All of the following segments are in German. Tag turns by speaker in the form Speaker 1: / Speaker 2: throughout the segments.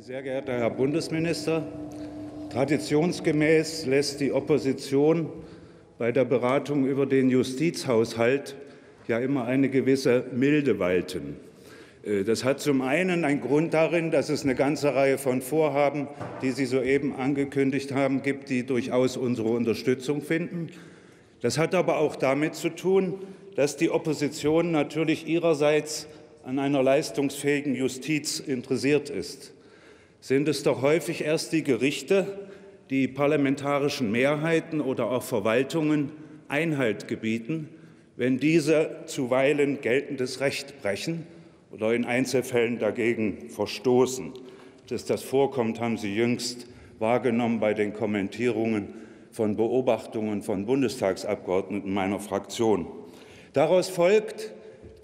Speaker 1: Sehr geehrter Herr Bundesminister, traditionsgemäß lässt die Opposition bei der Beratung über den Justizhaushalt ja immer eine gewisse Milde walten. Äh, das hat zum einen einen Grund darin, dass es eine ganze Reihe von Vorhaben, die Sie soeben angekündigt haben, gibt, die durchaus unsere Unterstützung finden. Das hat aber auch damit zu tun, dass die Opposition natürlich ihrerseits an einer leistungsfähigen Justiz interessiert ist. Sind es doch häufig erst die Gerichte, die parlamentarischen Mehrheiten oder auch Verwaltungen Einhalt gebieten, wenn diese zuweilen geltendes Recht brechen oder in Einzelfällen dagegen verstoßen. Dass das vorkommt, haben Sie jüngst wahrgenommen bei den Kommentierungen von Beobachtungen von Bundestagsabgeordneten meiner Fraktion. Daraus folgt,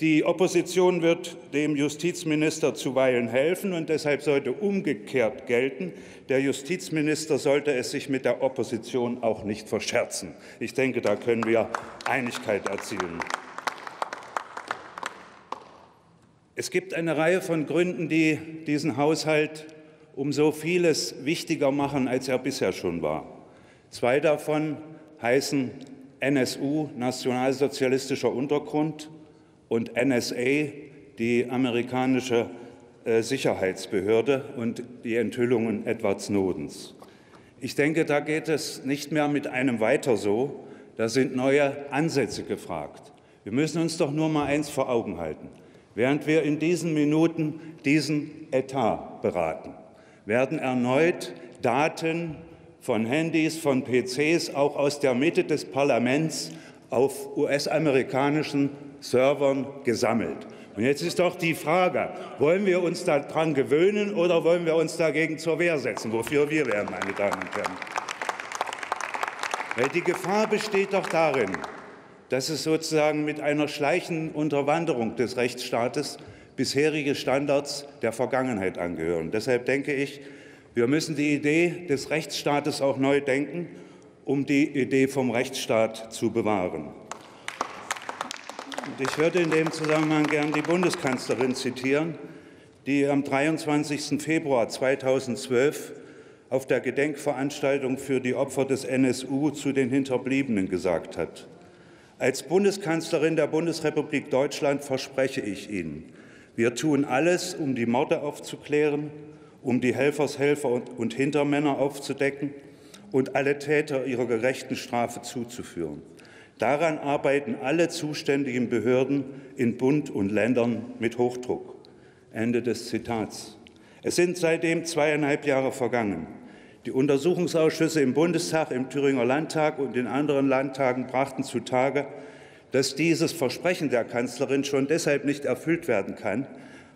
Speaker 1: die Opposition wird dem Justizminister zuweilen helfen, und deshalb sollte umgekehrt gelten, der Justizminister sollte es sich mit der Opposition auch nicht verscherzen. Ich denke, da können wir Einigkeit erzielen. Es gibt eine Reihe von Gründen, die diesen Haushalt um so vieles wichtiger machen, als er bisher schon war. Zwei davon heißen NSU, nationalsozialistischer Untergrund, und NSA, die amerikanische äh, Sicherheitsbehörde und die Enthüllungen Edward Snowdens. Ich denke, da geht es nicht mehr mit einem weiter so. Da sind neue Ansätze gefragt. Wir müssen uns doch nur mal eins vor Augen halten. Während wir in diesen Minuten diesen Etat beraten, werden erneut Daten von Handys, von PCs, auch aus der Mitte des Parlaments auf US-amerikanischen Servern gesammelt. Und jetzt ist doch die Frage, wollen wir uns daran gewöhnen oder wollen wir uns dagegen zur Wehr setzen, wofür wir wären, meine Damen und Herren? Weil die Gefahr besteht doch darin, dass es sozusagen mit einer schleichenden Unterwanderung des Rechtsstaates bisherige Standards der Vergangenheit angehören. Deshalb denke ich, wir müssen die Idee des Rechtsstaates auch neu denken, um die Idee vom Rechtsstaat zu bewahren. Und ich würde in dem Zusammenhang gern die Bundeskanzlerin zitieren, die am 23. Februar 2012 auf der Gedenkveranstaltung für die Opfer des NSU zu den Hinterbliebenen gesagt hat. Als Bundeskanzlerin der Bundesrepublik Deutschland verspreche ich Ihnen, wir tun alles, um die Morde aufzuklären, um die Helfershelfer und Hintermänner aufzudecken und alle Täter ihrer gerechten Strafe zuzuführen. Daran arbeiten alle zuständigen Behörden in Bund und Ländern mit Hochdruck. Ende des Zitats. Es sind seitdem zweieinhalb Jahre vergangen. Die Untersuchungsausschüsse im Bundestag, im Thüringer Landtag und in anderen Landtagen brachten zutage, dass dieses Versprechen der Kanzlerin schon deshalb nicht erfüllt werden kann,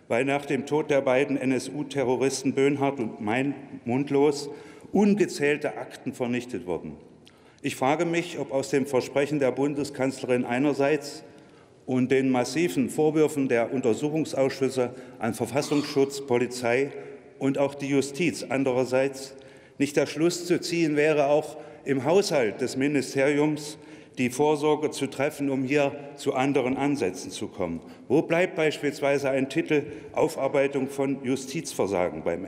Speaker 1: weil nach dem Tod der beiden NSU-Terroristen Böhnhardt und Mein Mundlos ungezählte Akten vernichtet wurden. Ich frage mich, ob aus dem Versprechen der Bundeskanzlerin einerseits und den massiven Vorwürfen der Untersuchungsausschüsse an Verfassungsschutz, Polizei und auch die Justiz andererseits nicht der Schluss zu ziehen wäre, auch im Haushalt des Ministeriums die Vorsorge zu treffen, um hier zu anderen Ansätzen zu kommen. Wo bleibt beispielsweise ein Titel Aufarbeitung von Justizversagen beim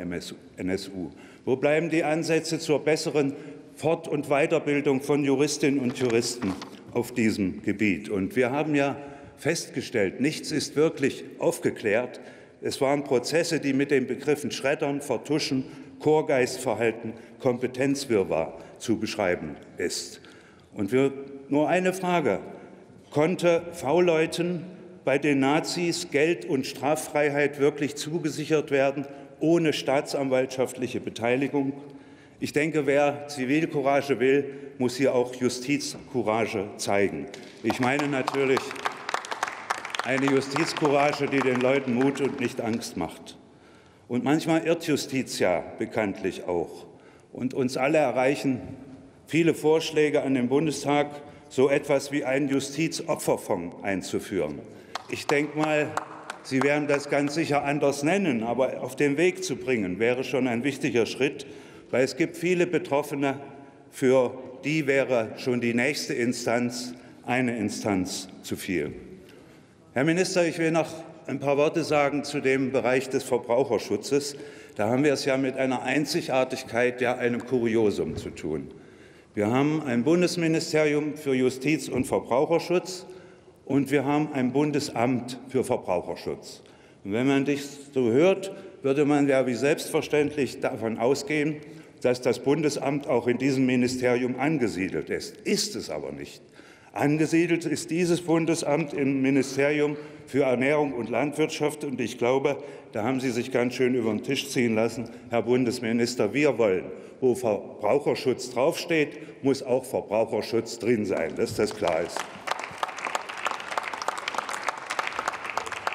Speaker 1: NSU? Wo bleiben die Ansätze zur besseren Fort- und Weiterbildung von Juristinnen und Juristen auf diesem Gebiet? Und wir haben ja festgestellt, nichts ist wirklich aufgeklärt. Es waren Prozesse, die mit den Begriffen Schreddern, Vertuschen Chorgeistverhalten, Kompetenzwirrwarr zu beschreiben ist. Und wir, nur eine Frage. Konnte V-Leuten bei den Nazis Geld und Straffreiheit wirklich zugesichert werden, ohne staatsanwaltschaftliche Beteiligung? Ich denke, wer Zivilcourage will, muss hier auch Justizcourage zeigen. Ich meine natürlich eine Justizcourage, die den Leuten Mut und nicht Angst macht. Und manchmal irrt Justiz ja bekanntlich auch. Und uns alle erreichen viele Vorschläge an den Bundestag, so etwas wie einen Justizopferfonds einzuführen. Ich denke mal, Sie werden das ganz sicher anders nennen, aber auf den Weg zu bringen wäre schon ein wichtiger Schritt, weil es gibt viele Betroffene, für die wäre schon die nächste Instanz eine Instanz zu viel. Herr Minister, ich will noch ein paar Worte sagen zu dem Bereich des Verbraucherschutzes. Da haben wir es ja mit einer Einzigartigkeit, ja einem Kuriosum zu tun. Wir haben ein Bundesministerium für Justiz und Verbraucherschutz und wir haben ein Bundesamt für Verbraucherschutz. Und wenn man dich so hört, würde man ja wie selbstverständlich davon ausgehen, dass das Bundesamt auch in diesem Ministerium angesiedelt ist. Ist es aber nicht. Angesiedelt ist dieses Bundesamt im Ministerium für Ernährung und Landwirtschaft. Und ich glaube, da haben Sie sich ganz schön über den Tisch ziehen lassen, Herr Bundesminister. Wir wollen, wo Verbraucherschutz draufsteht, muss auch Verbraucherschutz drin sein, dass das klar ist.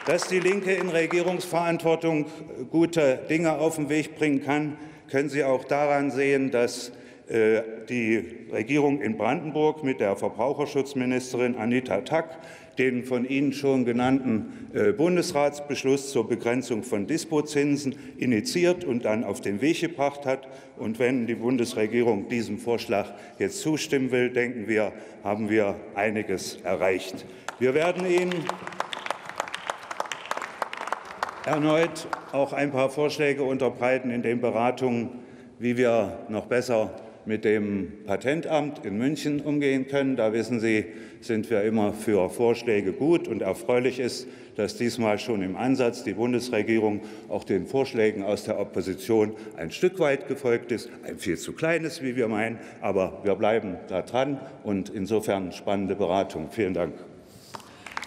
Speaker 1: Dass die Linke in Regierungsverantwortung gute Dinge auf den Weg bringen kann, können Sie auch daran sehen, dass äh, die Regierung in Brandenburg mit der Verbraucherschutzministerin Anita Tack den von Ihnen schon genannten äh, Bundesratsbeschluss zur Begrenzung von Dispozinsen initiiert und dann auf den Weg gebracht hat. Und wenn die Bundesregierung diesem Vorschlag jetzt zustimmen will, denken wir, haben wir einiges erreicht. Wir werden Ihnen erneut auch ein paar Vorschläge unterbreiten in den Beratungen, wie wir noch besser mit dem Patentamt in München umgehen können. Da wissen Sie, sind wir immer für Vorschläge gut und erfreulich ist, dass diesmal schon im Ansatz die Bundesregierung auch den Vorschlägen aus der Opposition ein Stück weit gefolgt ist. Ein viel zu kleines, wie wir meinen, aber wir bleiben da dran und insofern spannende Beratung. Vielen Dank.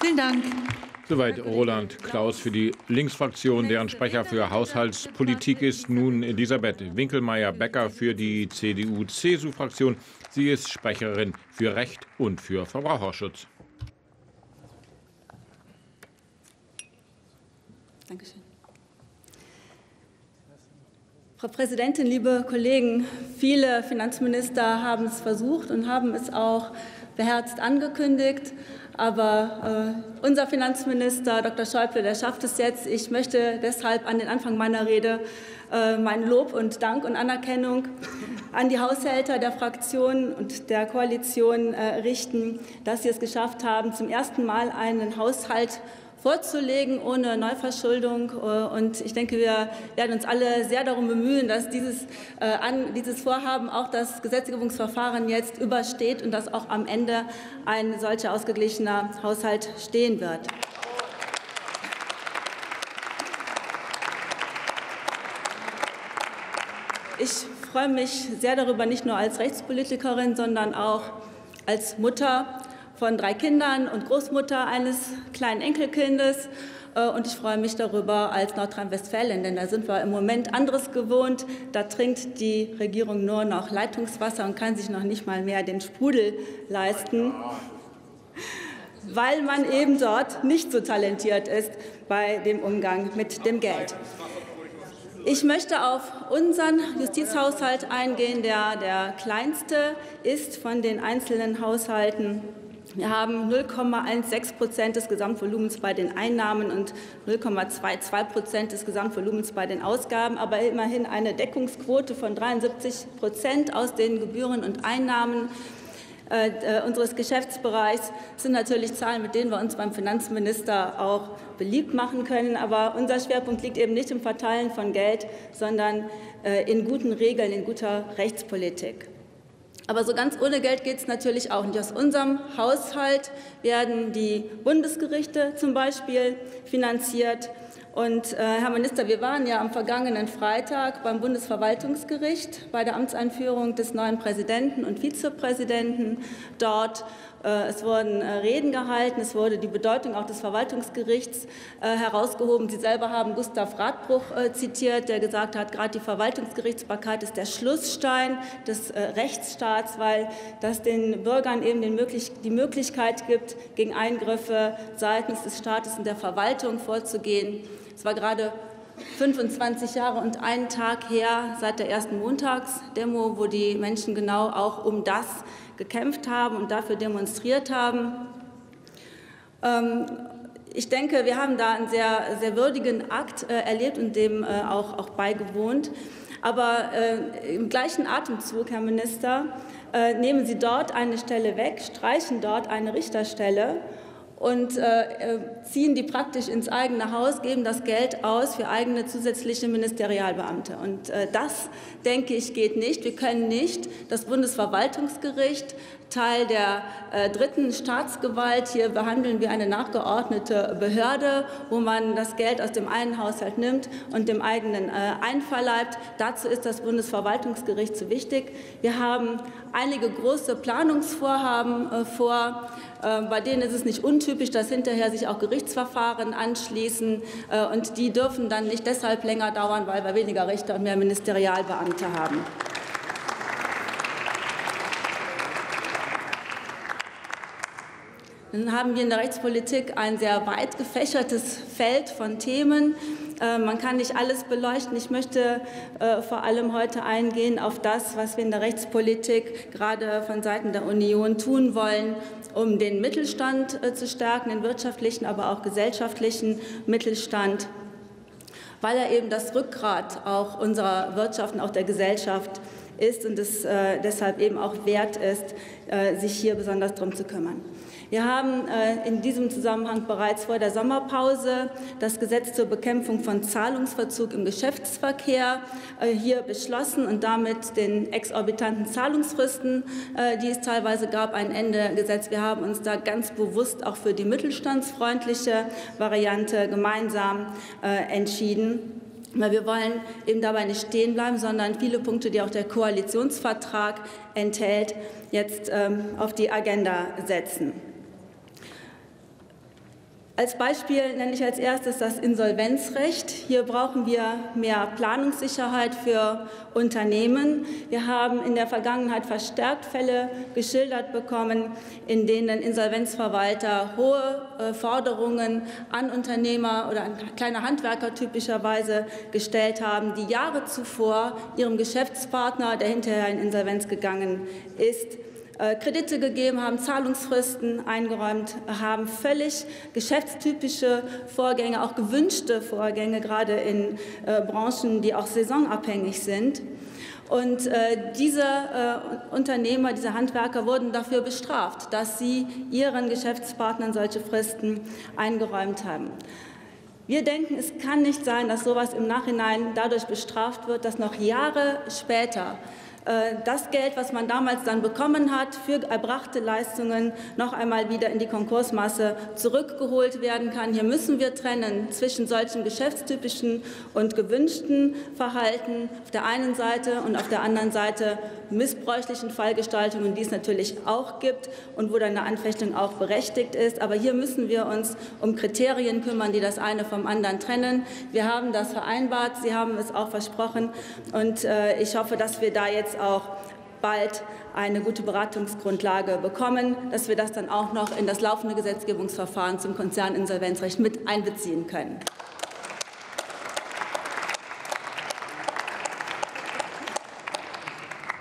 Speaker 2: Vielen Dank.
Speaker 3: Soweit Roland Klaus für die Linksfraktion, deren Sprecher für Haushaltspolitik ist. Nun Elisabeth Winkelmeier-Becker für die CDU-CSU-Fraktion. Sie ist Sprecherin für Recht und für Verbraucherschutz.
Speaker 2: Dankeschön. Frau Präsidentin, liebe Kollegen, viele Finanzminister haben es versucht und haben es auch beherzt angekündigt. Aber äh, unser Finanzminister Dr. Schäuble, der schafft es jetzt. Ich möchte deshalb an den Anfang meiner Rede äh, mein Lob und Dank und Anerkennung an die Haushälter der Fraktion und der Koalition äh, richten, dass sie es geschafft haben, zum ersten Mal einen Haushalt vorzulegen ohne Neuverschuldung. Äh, und ich denke, wir werden uns alle sehr darum bemühen, dass dieses, äh, an, dieses Vorhaben auch das Gesetzgebungsverfahren jetzt übersteht und dass auch am Ende ein solcher ausgeglichener Haushalt stehen wird. Ich freue mich sehr darüber, nicht nur als Rechtspolitikerin, sondern auch als Mutter von drei Kindern und Großmutter eines kleinen Enkelkindes. Äh, und ich freue mich darüber als Nordrhein-Westfalen, denn da sind wir im Moment anderes gewohnt. Da trinkt die Regierung nur noch Leitungswasser und kann sich noch nicht mal mehr den Sprudel leisten, weil man eben dort nicht so talentiert ist bei dem Umgang mit dem Geld. Ich möchte auf unseren Justizhaushalt eingehen, der der kleinste ist von den einzelnen Haushalten wir haben 0,16 Prozent des Gesamtvolumens bei den Einnahmen und 0,22 Prozent des Gesamtvolumens bei den Ausgaben, aber immerhin eine Deckungsquote von 73 Prozent aus den Gebühren und Einnahmen äh, äh, unseres Geschäftsbereichs das sind natürlich Zahlen, mit denen wir uns beim Finanzminister auch beliebt machen können. Aber unser Schwerpunkt liegt eben nicht im Verteilen von Geld, sondern äh, in guten Regeln, in guter Rechtspolitik. Aber so ganz ohne Geld geht es natürlich auch nicht. Aus unserem Haushalt werden die Bundesgerichte zum Beispiel finanziert. Und äh, Herr Minister, wir waren ja am vergangenen Freitag beim Bundesverwaltungsgericht bei der Amtseinführung des neuen Präsidenten und Vizepräsidenten dort. Äh, es wurden äh, Reden gehalten, es wurde die Bedeutung auch des Verwaltungsgerichts äh, herausgehoben. Sie selber haben Gustav Radbruch zitiert, der gesagt hat, gerade die Verwaltungsgerichtsbarkeit ist der Schlussstein des Rechtsstaats, weil das den Bürgern eben die Möglichkeit gibt, gegen Eingriffe seitens des Staates in der Verwaltung vorzugehen. Es war gerade 25 Jahre und einen Tag her seit der ersten Montagsdemo, wo die Menschen genau auch um das gekämpft haben und dafür demonstriert haben. Ähm, ich denke, wir haben da einen sehr, sehr würdigen Akt äh, erlebt und dem äh, auch, auch beigewohnt. Aber äh, im gleichen Atemzug, Herr Minister, nehmen Sie dort eine Stelle weg, streichen dort eine Richterstelle und äh, ziehen die praktisch ins eigene Haus, geben das Geld aus für eigene zusätzliche Ministerialbeamte. Und äh, das, denke ich, geht nicht. Wir können nicht das Bundesverwaltungsgericht Teil der äh, dritten Staatsgewalt. Hier behandeln wir eine nachgeordnete Behörde, wo man das Geld aus dem einen Haushalt nimmt und dem eigenen äh, einverleibt. Dazu ist das Bundesverwaltungsgericht zu wichtig. Wir haben einige große Planungsvorhaben äh, vor. Äh, bei denen ist es nicht untypisch, dass hinterher sich auch Gerichtsverfahren anschließen. Äh, und die dürfen dann nicht deshalb länger dauern, weil wir weniger Richter und mehr Ministerialbeamte haben. Dann haben wir in der Rechtspolitik ein sehr weit gefächertes Feld von Themen. Äh, man kann nicht alles beleuchten. Ich möchte äh, vor allem heute eingehen auf das, was wir in der Rechtspolitik gerade von Seiten der Union tun wollen, um den Mittelstand äh, zu stärken, den wirtschaftlichen, aber auch gesellschaftlichen Mittelstand, weil er eben das Rückgrat auch unserer Wirtschaft und auch der Gesellschaft ist und es deshalb eben auch wert ist, sich hier besonders darum zu kümmern. Wir haben äh, in diesem Zusammenhang bereits vor der Sommerpause das Gesetz zur Bekämpfung von Zahlungsverzug im Geschäftsverkehr äh, hier beschlossen und damit den exorbitanten Zahlungsfristen, äh, die es teilweise gab, ein Ende gesetzt. Wir haben uns da ganz bewusst auch für die mittelstandsfreundliche Variante gemeinsam entschieden. Weil wir wollen eben dabei nicht stehen bleiben, sondern viele Punkte, die auch der Koalitionsvertrag enthält, jetzt ähm, auf die Agenda setzen. Als Beispiel nenne ich als erstes das Insolvenzrecht. Hier brauchen wir mehr Planungssicherheit für Unternehmen. Wir haben in der Vergangenheit verstärkt Fälle geschildert bekommen, in denen Insolvenzverwalter hohe äh, Forderungen an Unternehmer oder an kleine Handwerker typischerweise gestellt haben, die Jahre zuvor ihrem Geschäftspartner, der hinterher in Insolvenz gegangen ist, Kredite gegeben haben, Zahlungsfristen eingeräumt haben, völlig geschäftstypische Vorgänge, auch gewünschte Vorgänge, gerade in äh, Branchen, die auch saisonabhängig sind. Und äh, diese äh, Unternehmer, diese Handwerker wurden dafür bestraft, dass sie ihren Geschäftspartnern solche Fristen eingeräumt haben. Wir denken, es kann nicht sein, dass sowas im Nachhinein dadurch bestraft wird, dass noch Jahre später äh, das Geld, was man damals dann bekommen hat für erbrachte Leistungen, noch einmal wieder in die Konkursmasse zurückgeholt werden kann. Hier müssen wir trennen zwischen solchen geschäftstypischen und gewünschten Verhalten auf der einen Seite und auf der anderen Seite missbräuchlichen Fallgestaltungen, die es natürlich auch gibt und wo dann eine Anfechtung auch berechtigt ist. Aber hier müssen wir uns um Kriterien kümmern, die das eine vom anderen trennen. Wir haben das vereinbart, Sie haben es auch versprochen und äh, ich hoffe, dass wir da jetzt auch bald eine gute Beratungsgrundlage bekommen, dass wir das dann auch noch in das laufende Gesetzgebungsverfahren zum Konzerninsolvenzrecht mit einbeziehen können.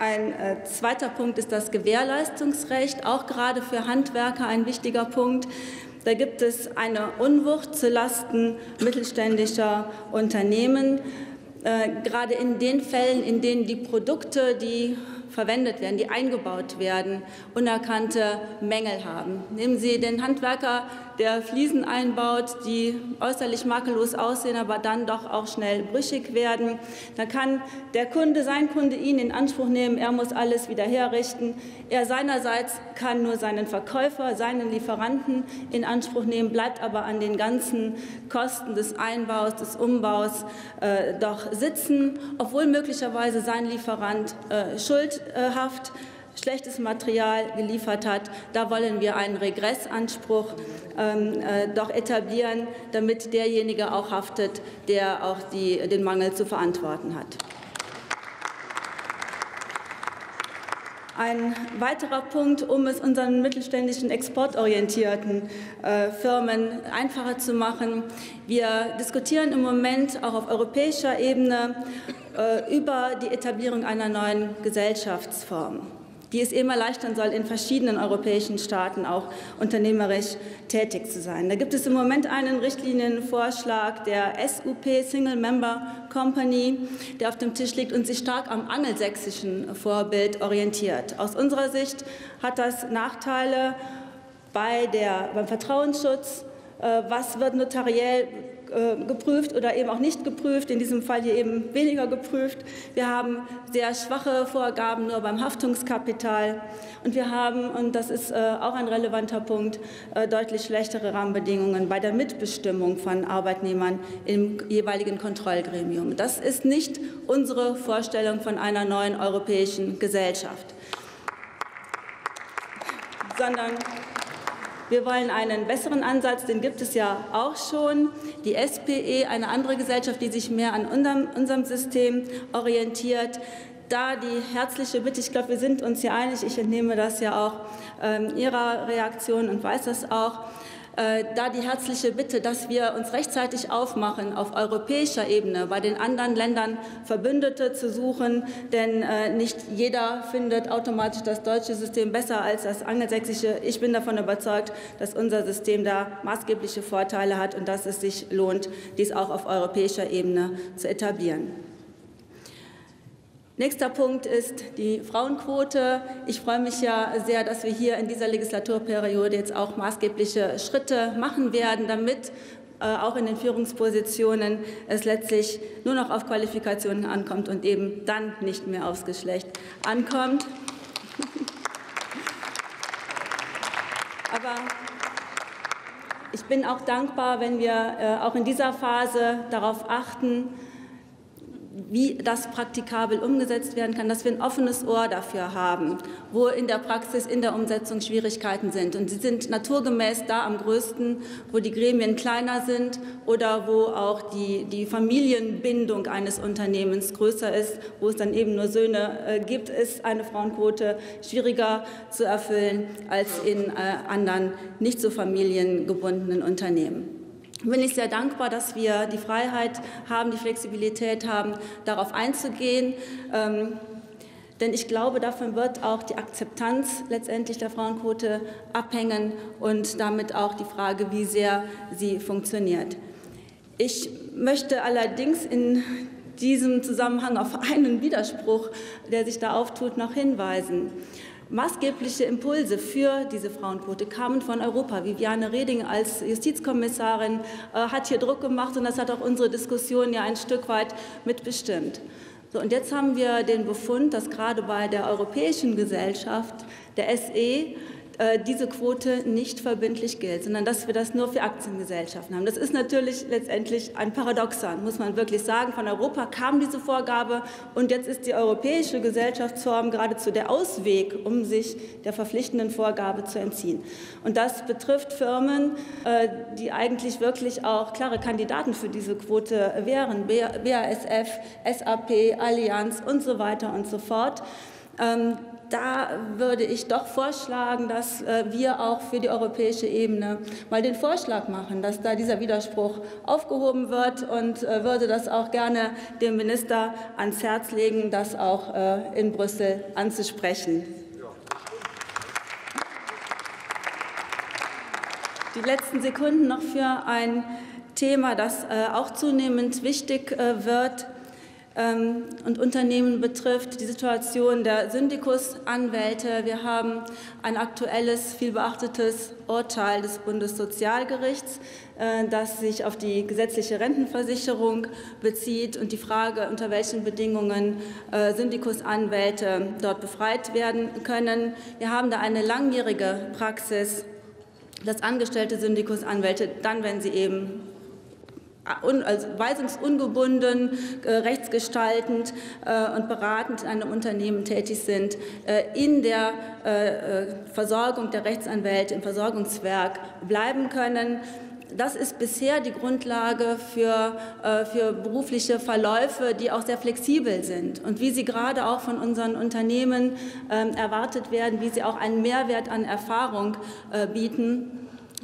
Speaker 2: Ein äh, zweiter Punkt ist das Gewährleistungsrecht, auch gerade für Handwerker ein wichtiger Punkt. Da gibt es eine Unwucht zulasten mittelständischer Unternehmen, äh, gerade in den Fällen, in denen die Produkte, die verwendet werden, die eingebaut werden, unerkannte Mängel haben. Nehmen Sie den Handwerker, der Fliesen einbaut, die äußerlich makellos aussehen, aber dann doch auch schnell brüchig werden. Da kann der Kunde, sein Kunde ihn in Anspruch nehmen, er muss alles wieder herrichten. Er seinerseits kann nur seinen Verkäufer, seinen Lieferanten in Anspruch nehmen, bleibt aber an den ganzen Kosten des Einbaus, des Umbaus äh, doch sitzen, obwohl möglicherweise sein Lieferant äh, schuldhaft schlechtes Material geliefert hat. Da wollen wir einen Regressanspruch ähm, äh, doch etablieren, damit derjenige auch haftet, der auch die, den Mangel zu verantworten hat. Ein weiterer Punkt, um es unseren mittelständischen exportorientierten äh, Firmen einfacher zu machen. Wir diskutieren im Moment auch auf europäischer Ebene äh, über die Etablierung einer neuen Gesellschaftsform die es eben erleichtern soll, in verschiedenen europäischen Staaten auch unternehmerisch tätig zu sein. Da gibt es im Moment einen Richtlinienvorschlag der SUP, Single Member Company, der auf dem Tisch liegt und sich stark am angelsächsischen Vorbild orientiert. Aus unserer Sicht hat das Nachteile, bei der, beim Vertrauensschutz, äh, was wird notariell geprüft oder eben auch nicht geprüft, in diesem Fall hier eben weniger geprüft. Wir haben sehr schwache Vorgaben nur beim Haftungskapital und wir haben, und das ist äh, auch ein relevanter Punkt, deutlich schlechtere Rahmenbedingungen bei der Mitbestimmung von Arbeitnehmern im jeweiligen Kontrollgremium. Das ist nicht unsere Vorstellung von einer neuen europäischen Gesellschaft, sondern wir wollen einen besseren Ansatz, den gibt es ja auch schon. Die SPE, eine andere Gesellschaft, die sich mehr an unserem, unserem System orientiert. Da die herzliche Bitte, ich glaube, wir sind uns hier einig, ich entnehme das ja auch ähm, Ihrer Reaktion und weiß das auch, äh, da die herzliche Bitte, dass wir uns rechtzeitig aufmachen, auf europäischer Ebene bei den anderen Ländern Verbündete zu suchen, denn äh, nicht jeder findet automatisch das deutsche System besser als das angelsächsische. Ich bin davon überzeugt, dass unser System da maßgebliche Vorteile hat und dass es sich lohnt, dies auch auf europäischer Ebene zu etablieren. Nächster Punkt ist die Frauenquote. Ich freue mich ja sehr, dass wir hier in dieser Legislaturperiode jetzt auch maßgebliche Schritte machen werden, damit äh, auch in den Führungspositionen es letztlich nur noch auf Qualifikationen ankommt und eben dann nicht mehr aufs Geschlecht ankommt. Aber ich bin auch dankbar, wenn wir äh, auch in dieser Phase darauf achten, wie das praktikabel umgesetzt werden kann, dass wir ein offenes Ohr dafür haben, wo in der Praxis, in der Umsetzung Schwierigkeiten sind. Und sie sind naturgemäß da am größten, wo die Gremien kleiner sind oder wo auch die, die Familienbindung eines Unternehmens größer ist, wo es dann eben nur Söhne äh, gibt, ist eine Frauenquote schwieriger zu erfüllen als in äh, anderen nicht so familiengebundenen Unternehmen bin ich sehr dankbar, dass wir die Freiheit haben, die Flexibilität haben, darauf einzugehen. Ähm, denn ich glaube, davon wird auch die Akzeptanz letztendlich der Frauenquote abhängen und damit auch die Frage, wie sehr sie funktioniert. Ich möchte allerdings in diesem Zusammenhang auf einen Widerspruch, der sich da auftut, noch hinweisen. Maßgebliche Impulse für diese Frauenquote kamen von Europa. Viviane Reding als Justizkommissarin äh, hat hier Druck gemacht und das hat auch unsere Diskussion ja ein Stück weit mitbestimmt. So, und jetzt haben wir den Befund, dass gerade bei der europäischen Gesellschaft der SE diese Quote nicht verbindlich gilt, sondern dass wir das nur für Aktiengesellschaften haben. Das ist natürlich letztendlich ein Paradoxon, muss man wirklich sagen. Von Europa kam diese Vorgabe und jetzt ist die europäische Gesellschaftsform geradezu der Ausweg, um sich der verpflichtenden Vorgabe zu entziehen. Und das betrifft Firmen, äh, die eigentlich wirklich auch klare Kandidaten für diese Quote wären, BASF, SAP, Allianz und so weiter und so fort. Ähm, da würde ich doch vorschlagen, dass äh, wir auch für die europäische Ebene mal den Vorschlag machen, dass da dieser Widerspruch aufgehoben wird und äh, würde das auch gerne dem Minister ans Herz legen, das auch äh, in Brüssel anzusprechen. Die letzten Sekunden noch für ein Thema, das auch zunehmend wichtig wird und Unternehmen betrifft, die Situation der Syndikusanwälte. Wir haben ein aktuelles, vielbeachtetes Urteil des Bundessozialgerichts, äh, das sich auf die gesetzliche Rentenversicherung bezieht und die Frage, unter welchen Bedingungen äh, Syndikusanwälte dort befreit werden können. Wir haben da eine langjährige Praxis, dass angestellte Syndikusanwälte dann, wenn sie eben also weisungsungebunden, äh, rechtsgestaltend äh, und beratend in einem Unternehmen tätig sind, in der Versorgung der Rechtsanwälte im Versorgungswerk bleiben können. Das ist bisher die Grundlage für, für berufliche Verläufe, die auch sehr flexibel sind und wie sie gerade auch von unseren Unternehmen ähm, erwartet werden, wie sie auch einen Mehrwert an Erfahrung bieten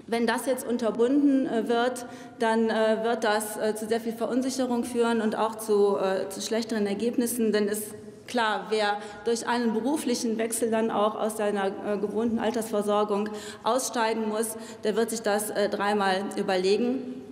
Speaker 2: wenn das jetzt unterbunden äh, wird, dann äh, wird das äh, zu sehr viel Verunsicherung führen und auch zu, zu schlechteren Ergebnissen, denn es Klar, wer durch einen beruflichen Wechsel dann auch aus seiner gewohnten Altersversorgung aussteigen muss, der wird sich das dreimal überlegen.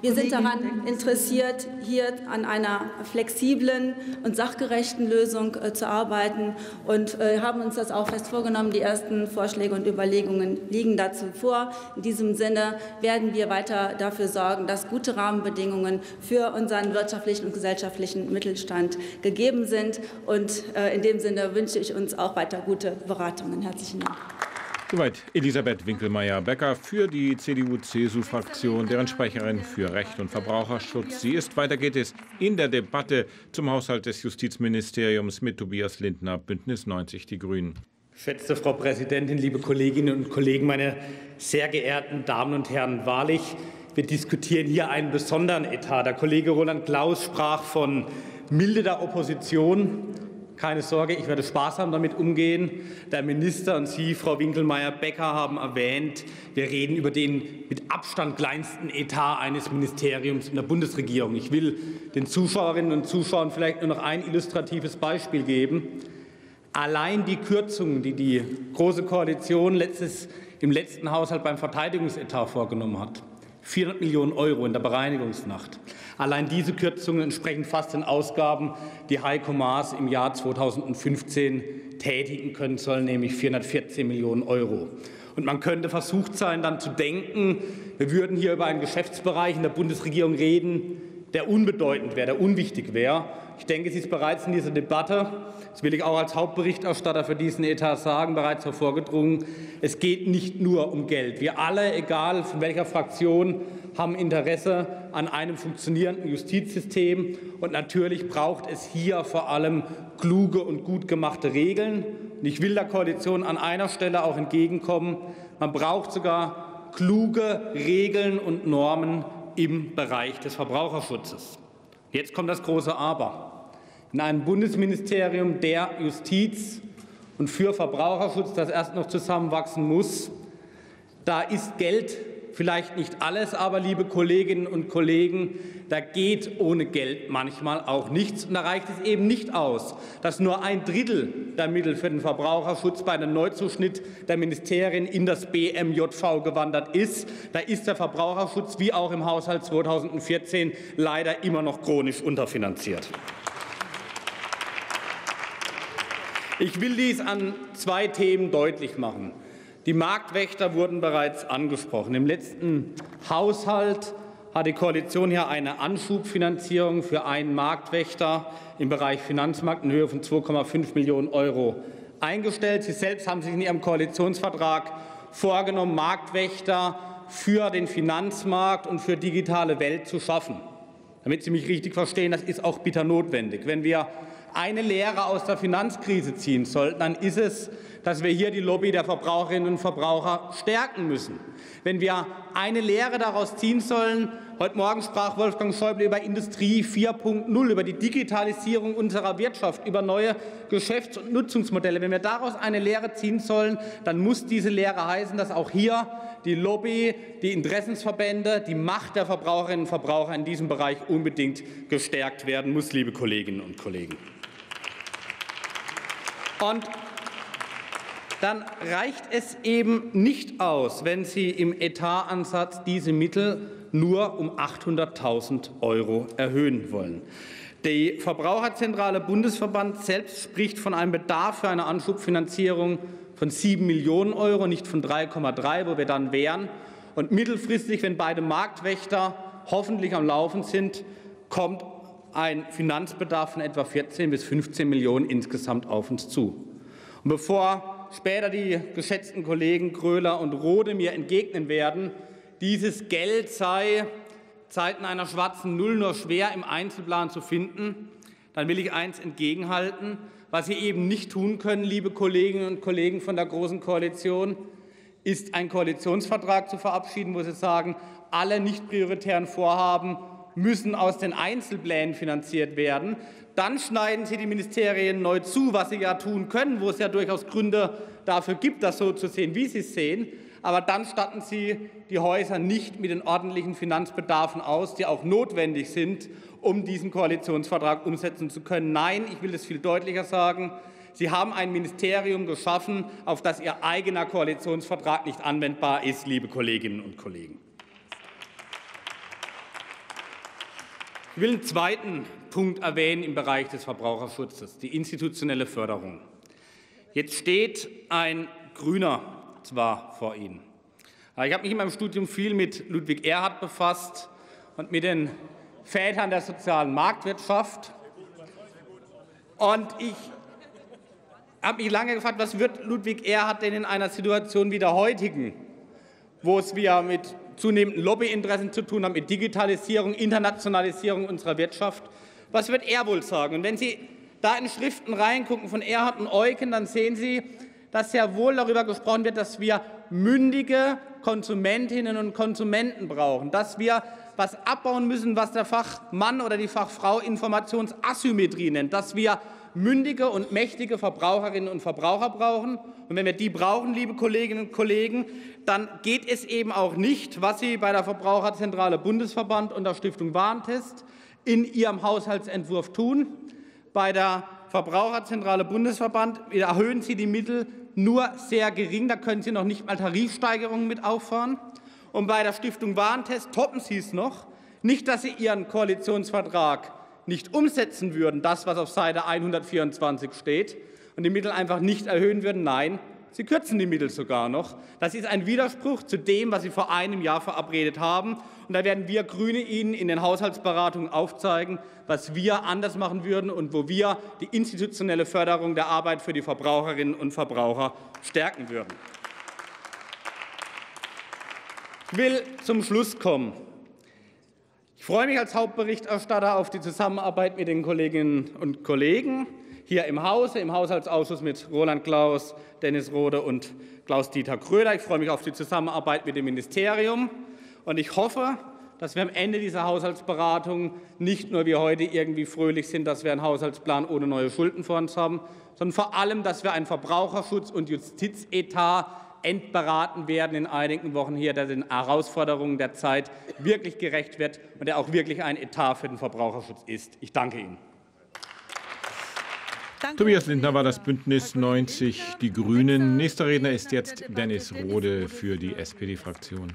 Speaker 2: Wir sind daran interessiert, hier an einer flexiblen und sachgerechten Lösung äh, zu arbeiten und äh, haben uns das auch fest vorgenommen. Die ersten Vorschläge und Überlegungen liegen dazu vor. In diesem Sinne werden wir weiter dafür sorgen, dass gute Rahmenbedingungen für unseren wirtschaftlichen und gesellschaftlichen Mittelstand gegeben sind. Und äh, in dem Sinne wünsche ich uns auch weiter gute Beratungen. Herzlichen Dank.
Speaker 3: Soweit Elisabeth Winkelmeier-Becker für die CDU-CSU-Fraktion, deren Sprecherin für Recht und Verbraucherschutz sie ist. Weiter geht es in der Debatte zum Haushalt des Justizministeriums mit Tobias Lindner, Bündnis 90 Die Grünen.
Speaker 4: Geschätzte Frau Präsidentin, liebe Kolleginnen und Kollegen, meine sehr geehrten Damen und Herren, wahrlich, wir diskutieren hier einen besonderen Etat. Der Kollege Roland Klaus sprach von Milde der Opposition. Keine Sorge, ich werde sparsam damit umgehen. Der Minister und Sie, Frau Winkelmeier-Becker, haben erwähnt, wir reden über den mit Abstand kleinsten Etat eines Ministeriums in der Bundesregierung. Ich will den Zuschauerinnen und Zuschauern vielleicht nur noch ein illustratives Beispiel geben. Allein die Kürzungen, die die Große Koalition letztes, im letzten Haushalt beim Verteidigungsetat vorgenommen hat, 400 Millionen Euro in der Bereinigungsnacht. Allein diese Kürzungen entsprechen fast den Ausgaben, die Heiko Maas im Jahr 2015 tätigen können soll, nämlich 414 Millionen Euro. Und man könnte versucht sein, dann zu denken, wir würden hier über einen Geschäftsbereich in der Bundesregierung reden, der unbedeutend wäre, der unwichtig wäre. Ich denke, es ist bereits in dieser Debatte, das will ich auch als Hauptberichterstatter für diesen Etat sagen, bereits hervorgedrungen, es geht nicht nur um Geld. Wir alle, egal von welcher Fraktion, haben Interesse an einem funktionierenden Justizsystem. Und natürlich braucht es hier vor allem kluge und gut gemachte Regeln. Und ich will der Koalition an einer Stelle auch entgegenkommen. Man braucht sogar kluge Regeln und Normen im Bereich des Verbraucherschutzes. Jetzt kommt das große Aber in einem Bundesministerium der Justiz und für Verbraucherschutz, das erst noch zusammenwachsen muss. Da ist Geld vielleicht nicht alles, aber liebe Kolleginnen und Kollegen, da geht ohne Geld manchmal auch nichts. Und da reicht es eben nicht aus, dass nur ein Drittel der Mittel für den Verbraucherschutz bei einem Neuzuschnitt der Ministerien in das BMJV gewandert ist. Da ist der Verbraucherschutz wie auch im Haushalt 2014 leider immer noch chronisch unterfinanziert. Ich will dies an zwei Themen deutlich machen. Die Marktwächter wurden bereits angesprochen. Im letzten Haushalt hat die Koalition hier eine Anschubfinanzierung für einen Marktwächter im Bereich Finanzmarkt in Höhe von 2,5 Millionen Euro eingestellt. Sie selbst haben sich in Ihrem Koalitionsvertrag vorgenommen, Marktwächter für den Finanzmarkt und für digitale Welt zu schaffen. Damit Sie mich richtig verstehen, das ist auch bitter notwendig. Wenn wir eine Lehre aus der Finanzkrise ziehen sollten, dann ist es, dass wir hier die Lobby der Verbraucherinnen und Verbraucher stärken müssen. Wenn wir eine Lehre daraus ziehen sollen, heute Morgen sprach Wolfgang Schäuble über Industrie 4.0, über die Digitalisierung unserer Wirtschaft, über neue Geschäfts- und Nutzungsmodelle. Wenn wir daraus eine Lehre ziehen sollen, dann muss diese Lehre heißen, dass auch hier die Lobby, die Interessensverbände, die Macht der Verbraucherinnen und Verbraucher in diesem Bereich unbedingt gestärkt werden muss, liebe Kolleginnen und Kollegen. Und dann reicht es eben nicht aus, wenn Sie im Etatansatz diese Mittel nur um 800.000 Euro erhöhen wollen. Die Verbraucherzentrale Bundesverband selbst spricht von einem Bedarf für eine Anschubfinanzierung von 7 Millionen Euro, nicht von 3,3, wo wir dann wären. Und mittelfristig, wenn beide Marktwächter hoffentlich am Laufen sind, kommt ein Finanzbedarf von etwa 14 bis 15 Millionen insgesamt auf uns zu. Und bevor später die geschätzten Kollegen Kröler und Rode mir entgegnen werden, dieses Geld sei Zeiten einer schwarzen Null nur schwer im Einzelplan zu finden, dann will ich eins entgegenhalten. Was Sie eben nicht tun können, liebe Kolleginnen und Kollegen von der Großen Koalition, ist ein Koalitionsvertrag zu verabschieden, wo Sie sagen, alle nicht prioritären Vorhaben müssen aus den Einzelplänen finanziert werden. Dann schneiden Sie die Ministerien neu zu, was Sie ja tun können, wo es ja durchaus Gründe dafür gibt, das so zu sehen, wie Sie es sehen. Aber dann statten Sie die Häuser nicht mit den ordentlichen Finanzbedarfen aus, die auch notwendig sind, um diesen Koalitionsvertrag umsetzen zu können. Nein, ich will es viel deutlicher sagen. Sie haben ein Ministerium geschaffen, auf das Ihr eigener Koalitionsvertrag nicht anwendbar ist, liebe Kolleginnen und Kollegen. Ich will einen zweiten Punkt erwähnen im Bereich des Verbraucherschutzes, die institutionelle Förderung. Jetzt steht ein Grüner zwar vor Ihnen. Ich habe mich in meinem Studium viel mit Ludwig Erhard befasst und mit den Vätern der sozialen Marktwirtschaft. Und ich habe mich lange gefragt, was wird Ludwig Erhard denn in einer Situation wie der heutigen, wo es wir mit zunehmenden Lobbyinteressen zu tun haben, mit Digitalisierung, Internationalisierung unserer Wirtschaft, was wird er wohl sagen? Und wenn Sie da in Schriften reingucken von Erhard und Eucken, dann sehen Sie, dass sehr wohl darüber gesprochen wird, dass wir mündige Konsumentinnen und Konsumenten brauchen, dass wir was abbauen müssen, was der Fachmann oder die Fachfrau Informationsasymmetrie nennt, dass wir mündige und mächtige Verbraucherinnen und Verbraucher brauchen. Und wenn wir die brauchen, liebe Kolleginnen und Kollegen, dann geht es eben auch nicht, was Sie bei der Verbraucherzentrale Bundesverband und der Stiftung Warentest in ihrem Haushaltsentwurf tun. Bei der Verbraucherzentrale Bundesverband erhöhen Sie die Mittel nur sehr gering. Da können Sie noch nicht mal Tarifsteigerungen mit auffahren. Und bei der Stiftung Warentest toppen Sie es noch. Nicht, dass Sie Ihren Koalitionsvertrag nicht umsetzen würden, das, was auf Seite 124 steht, und die Mittel einfach nicht erhöhen würden. Nein, Sie kürzen die Mittel sogar noch. Das ist ein Widerspruch zu dem, was Sie vor einem Jahr verabredet haben. Und da werden wir Grüne Ihnen in den Haushaltsberatungen aufzeigen, was wir anders machen würden und wo wir die institutionelle Förderung der Arbeit für die Verbraucherinnen und Verbraucher stärken würden. Ich will zum Schluss kommen. Ich freue mich als Hauptberichterstatter auf die Zusammenarbeit mit den Kolleginnen und Kollegen hier im Hause, im Haushaltsausschuss mit Roland Klaus, Dennis Rode und Klaus-Dieter Kröder. Ich freue mich auf die Zusammenarbeit mit dem Ministerium und ich hoffe, dass wir am Ende dieser Haushaltsberatung nicht nur wie heute irgendwie fröhlich sind, dass wir einen Haushaltsplan ohne neue Schulden vor uns haben, sondern vor allem, dass wir einen Verbraucherschutz- und Justizetat endberaten werden in einigen Wochen hier, der den Herausforderungen der Zeit wirklich gerecht wird und der auch wirklich ein Etat für den Verbraucherschutz ist. Ich danke Ihnen.
Speaker 3: Danke. Tobias Lindner war das Bündnis 90 Die Grünen. Nächster Redner ist jetzt Dennis Rode für die SPD-Fraktion.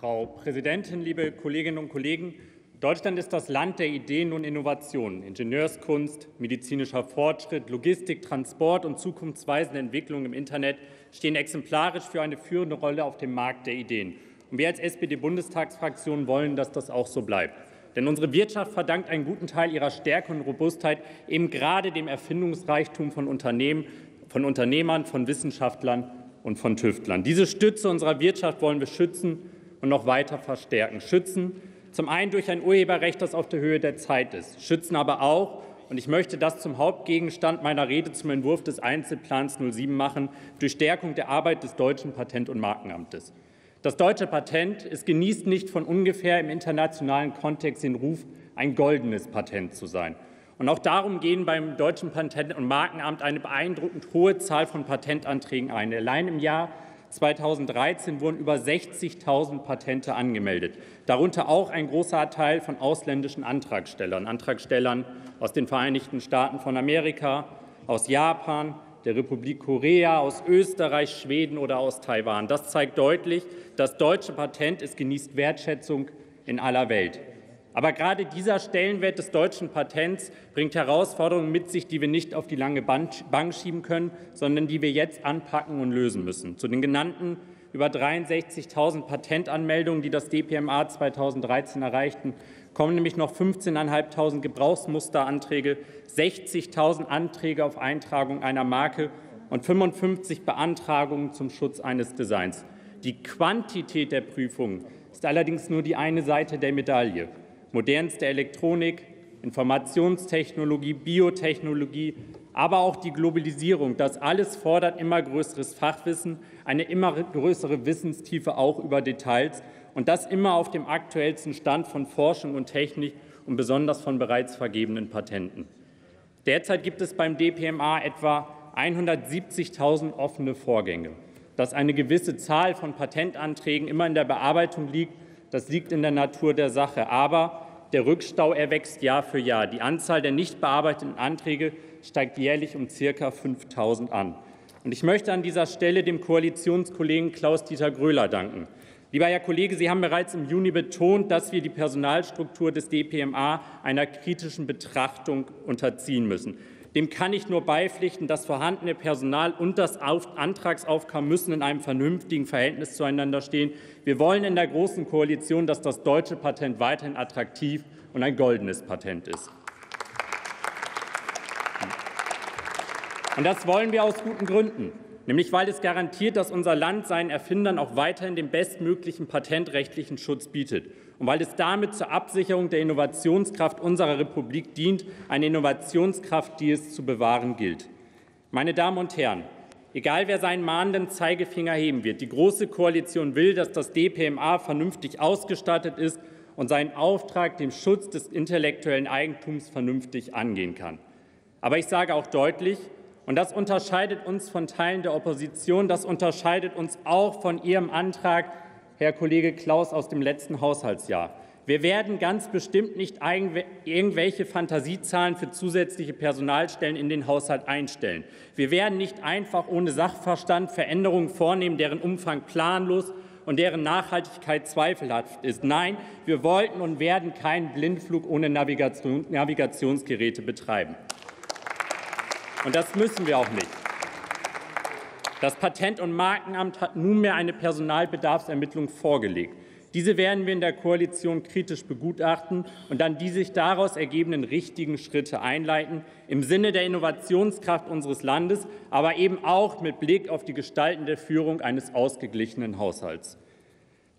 Speaker 5: Frau Präsidentin, liebe Kolleginnen und Kollegen! Deutschland ist das Land der Ideen und Innovationen. Ingenieurskunst, medizinischer Fortschritt, Logistik, Transport und zukunftsweisende Entwicklungen im Internet stehen exemplarisch für eine führende Rolle auf dem Markt der Ideen. Und wir als SPD-Bundestagsfraktion wollen, dass das auch so bleibt. Denn unsere Wirtschaft verdankt einen guten Teil ihrer Stärke und Robustheit eben gerade dem Erfindungsreichtum von Unternehmen, von Unternehmern, von Wissenschaftlern und von Tüftlern. Diese Stütze unserer Wirtschaft wollen wir schützen und noch weiter verstärken. Schützen, zum einen durch ein Urheberrecht, das auf der Höhe der Zeit ist, schützen aber auch, und ich möchte das zum Hauptgegenstand meiner Rede zum Entwurf des Einzelplans 07 machen, durch Stärkung der Arbeit des deutschen Patent- und Markenamtes. Das deutsche Patent es genießt nicht von ungefähr im internationalen Kontext den Ruf, ein goldenes Patent zu sein. Und auch darum gehen beim deutschen Patent- und Markenamt eine beeindruckend hohe Zahl von Patentanträgen ein. Allein im Jahr 2013 wurden über 60.000 Patente angemeldet, darunter auch ein großer Teil von ausländischen Antragstellern, Antragstellern aus den Vereinigten Staaten von Amerika, aus Japan, der Republik Korea, aus Österreich, Schweden oder aus Taiwan. Das zeigt deutlich, das deutsche Patent es genießt Wertschätzung in aller Welt. Aber gerade dieser Stellenwert des deutschen Patents bringt Herausforderungen mit sich, die wir nicht auf die lange Bank schieben können, sondern die wir jetzt anpacken und lösen müssen. Zu den genannten über 63.000 Patentanmeldungen, die das DPMA 2013 erreichten, kommen nämlich noch 15.500 Gebrauchsmusteranträge, 60.000 Anträge auf Eintragung einer Marke und 55 Beantragungen zum Schutz eines Designs. Die Quantität der Prüfungen ist allerdings nur die eine Seite der Medaille modernste Elektronik, Informationstechnologie, Biotechnologie, aber auch die Globalisierung. Das alles fordert immer größeres Fachwissen, eine immer größere Wissenstiefe auch über Details und das immer auf dem aktuellsten Stand von Forschung und Technik und besonders von bereits vergebenen Patenten. Derzeit gibt es beim DPMA etwa 170.000 offene Vorgänge. Dass eine gewisse Zahl von Patentanträgen immer in der Bearbeitung liegt, das liegt in der Natur der Sache. Aber der Rückstau erwächst Jahr für Jahr. Die Anzahl der nicht bearbeiteten Anträge steigt jährlich um ca. 5.000 an. Und ich möchte an dieser Stelle dem Koalitionskollegen Klaus-Dieter Gröler danken. Lieber Herr Kollege, Sie haben bereits im Juni betont, dass wir die Personalstruktur des DPMA einer kritischen Betrachtung unterziehen müssen. Dem kann ich nur beipflichten, das vorhandene Personal und das Antragsaufkommen müssen in einem vernünftigen Verhältnis zueinander stehen. Wir wollen in der Großen Koalition, dass das deutsche Patent weiterhin attraktiv und ein goldenes Patent ist. Und das wollen wir aus guten Gründen nämlich weil es garantiert, dass unser Land seinen Erfindern auch weiterhin den bestmöglichen patentrechtlichen Schutz bietet und weil es damit zur Absicherung der Innovationskraft unserer Republik dient, eine Innovationskraft, die es zu bewahren gilt. Meine Damen und Herren, egal wer seinen mahnenden Zeigefinger heben wird, die Große Koalition will, dass das DPMA vernünftig ausgestattet ist und seinen Auftrag, dem Schutz des intellektuellen Eigentums, vernünftig angehen kann. Aber ich sage auch deutlich, und das unterscheidet uns von Teilen der Opposition. Das unterscheidet uns auch von Ihrem Antrag, Herr Kollege Klaus, aus dem letzten Haushaltsjahr. Wir werden ganz bestimmt nicht irgendwelche Fantasiezahlen für zusätzliche Personalstellen in den Haushalt einstellen. Wir werden nicht einfach ohne Sachverstand Veränderungen vornehmen, deren Umfang planlos und deren Nachhaltigkeit zweifelhaft ist. Nein, wir wollten und werden keinen Blindflug ohne Navigation, Navigationsgeräte betreiben. Und das müssen wir auch nicht. Das Patent- und Markenamt hat nunmehr eine Personalbedarfsermittlung vorgelegt. Diese werden wir in der Koalition kritisch begutachten und dann die sich daraus ergebenden richtigen Schritte einleiten, im Sinne der Innovationskraft unseres Landes, aber eben auch mit Blick auf die gestaltende Führung eines ausgeglichenen Haushalts.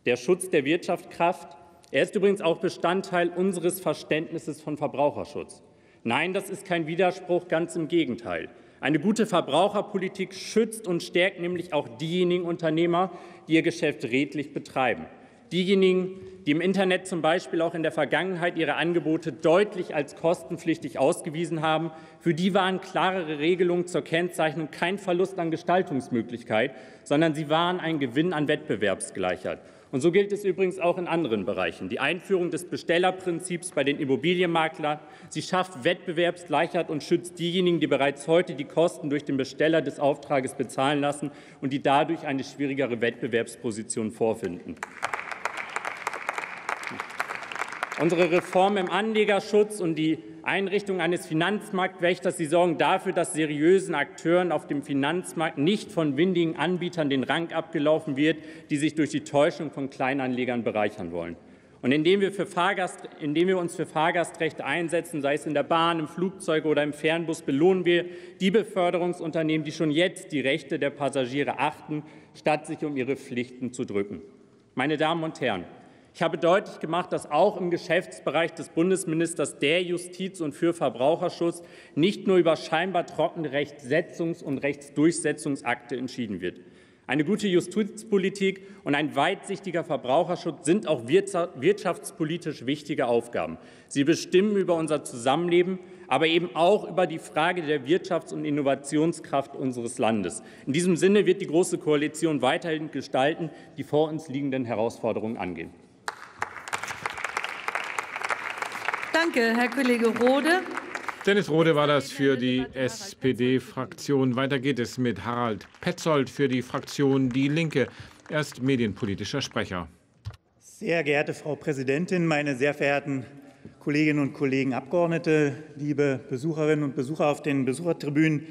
Speaker 5: Der Schutz der Wirtschaftskraft, er ist übrigens auch Bestandteil unseres Verständnisses von Verbraucherschutz. Nein, das ist kein Widerspruch, ganz im Gegenteil. Eine gute Verbraucherpolitik schützt und stärkt nämlich auch diejenigen Unternehmer, die ihr Geschäft redlich betreiben. Diejenigen, die im Internet zum Beispiel auch in der Vergangenheit ihre Angebote deutlich als kostenpflichtig ausgewiesen haben, für die waren klarere Regelungen zur Kennzeichnung kein Verlust an Gestaltungsmöglichkeit, sondern sie waren ein Gewinn an Wettbewerbsgleichheit. Und so gilt es übrigens auch in anderen Bereichen. Die Einführung des Bestellerprinzips bei den Immobilienmaklern, sie schafft Wettbewerbsgleichheit und schützt diejenigen, die bereits heute die Kosten durch den Besteller des Auftrages bezahlen lassen und die dadurch eine schwierigere Wettbewerbsposition vorfinden. Unsere Reform im Anlegerschutz und die Einrichtung eines Finanzmarktwächters, sie sorgen dafür, dass seriösen Akteuren auf dem Finanzmarkt nicht von windigen Anbietern den Rang abgelaufen wird, die sich durch die Täuschung von Kleinanlegern bereichern wollen. Und indem wir, Fahrgast, indem wir uns für Fahrgastrechte einsetzen, sei es in der Bahn, im Flugzeug oder im Fernbus, belohnen wir die Beförderungsunternehmen, die schon jetzt die Rechte der Passagiere achten, statt sich um ihre Pflichten zu drücken. Meine Damen und Herren, ich habe deutlich gemacht, dass auch im Geschäftsbereich des Bundesministers der Justiz und für Verbraucherschutz nicht nur über scheinbar trockene Rechtssetzungs- und Rechtsdurchsetzungsakte entschieden wird. Eine gute Justizpolitik und ein weitsichtiger Verbraucherschutz sind auch wirtschaftspolitisch wichtige Aufgaben. Sie bestimmen über unser Zusammenleben, aber eben auch über die Frage der Wirtschafts- und Innovationskraft unseres Landes. In diesem Sinne wird die Große Koalition weiterhin gestalten, die vor uns liegenden Herausforderungen angehen.
Speaker 6: Danke, Herr Kollege Rode.
Speaker 3: Dennis Rode war das für die SPD-Fraktion. Weiter geht es mit Harald Petzold für die Fraktion Die Linke. Er ist medienpolitischer Sprecher.
Speaker 7: Sehr geehrte Frau Präsidentin, meine sehr verehrten Kolleginnen und Kollegen Abgeordnete, liebe Besucherinnen und Besucher auf den Besuchertribünen.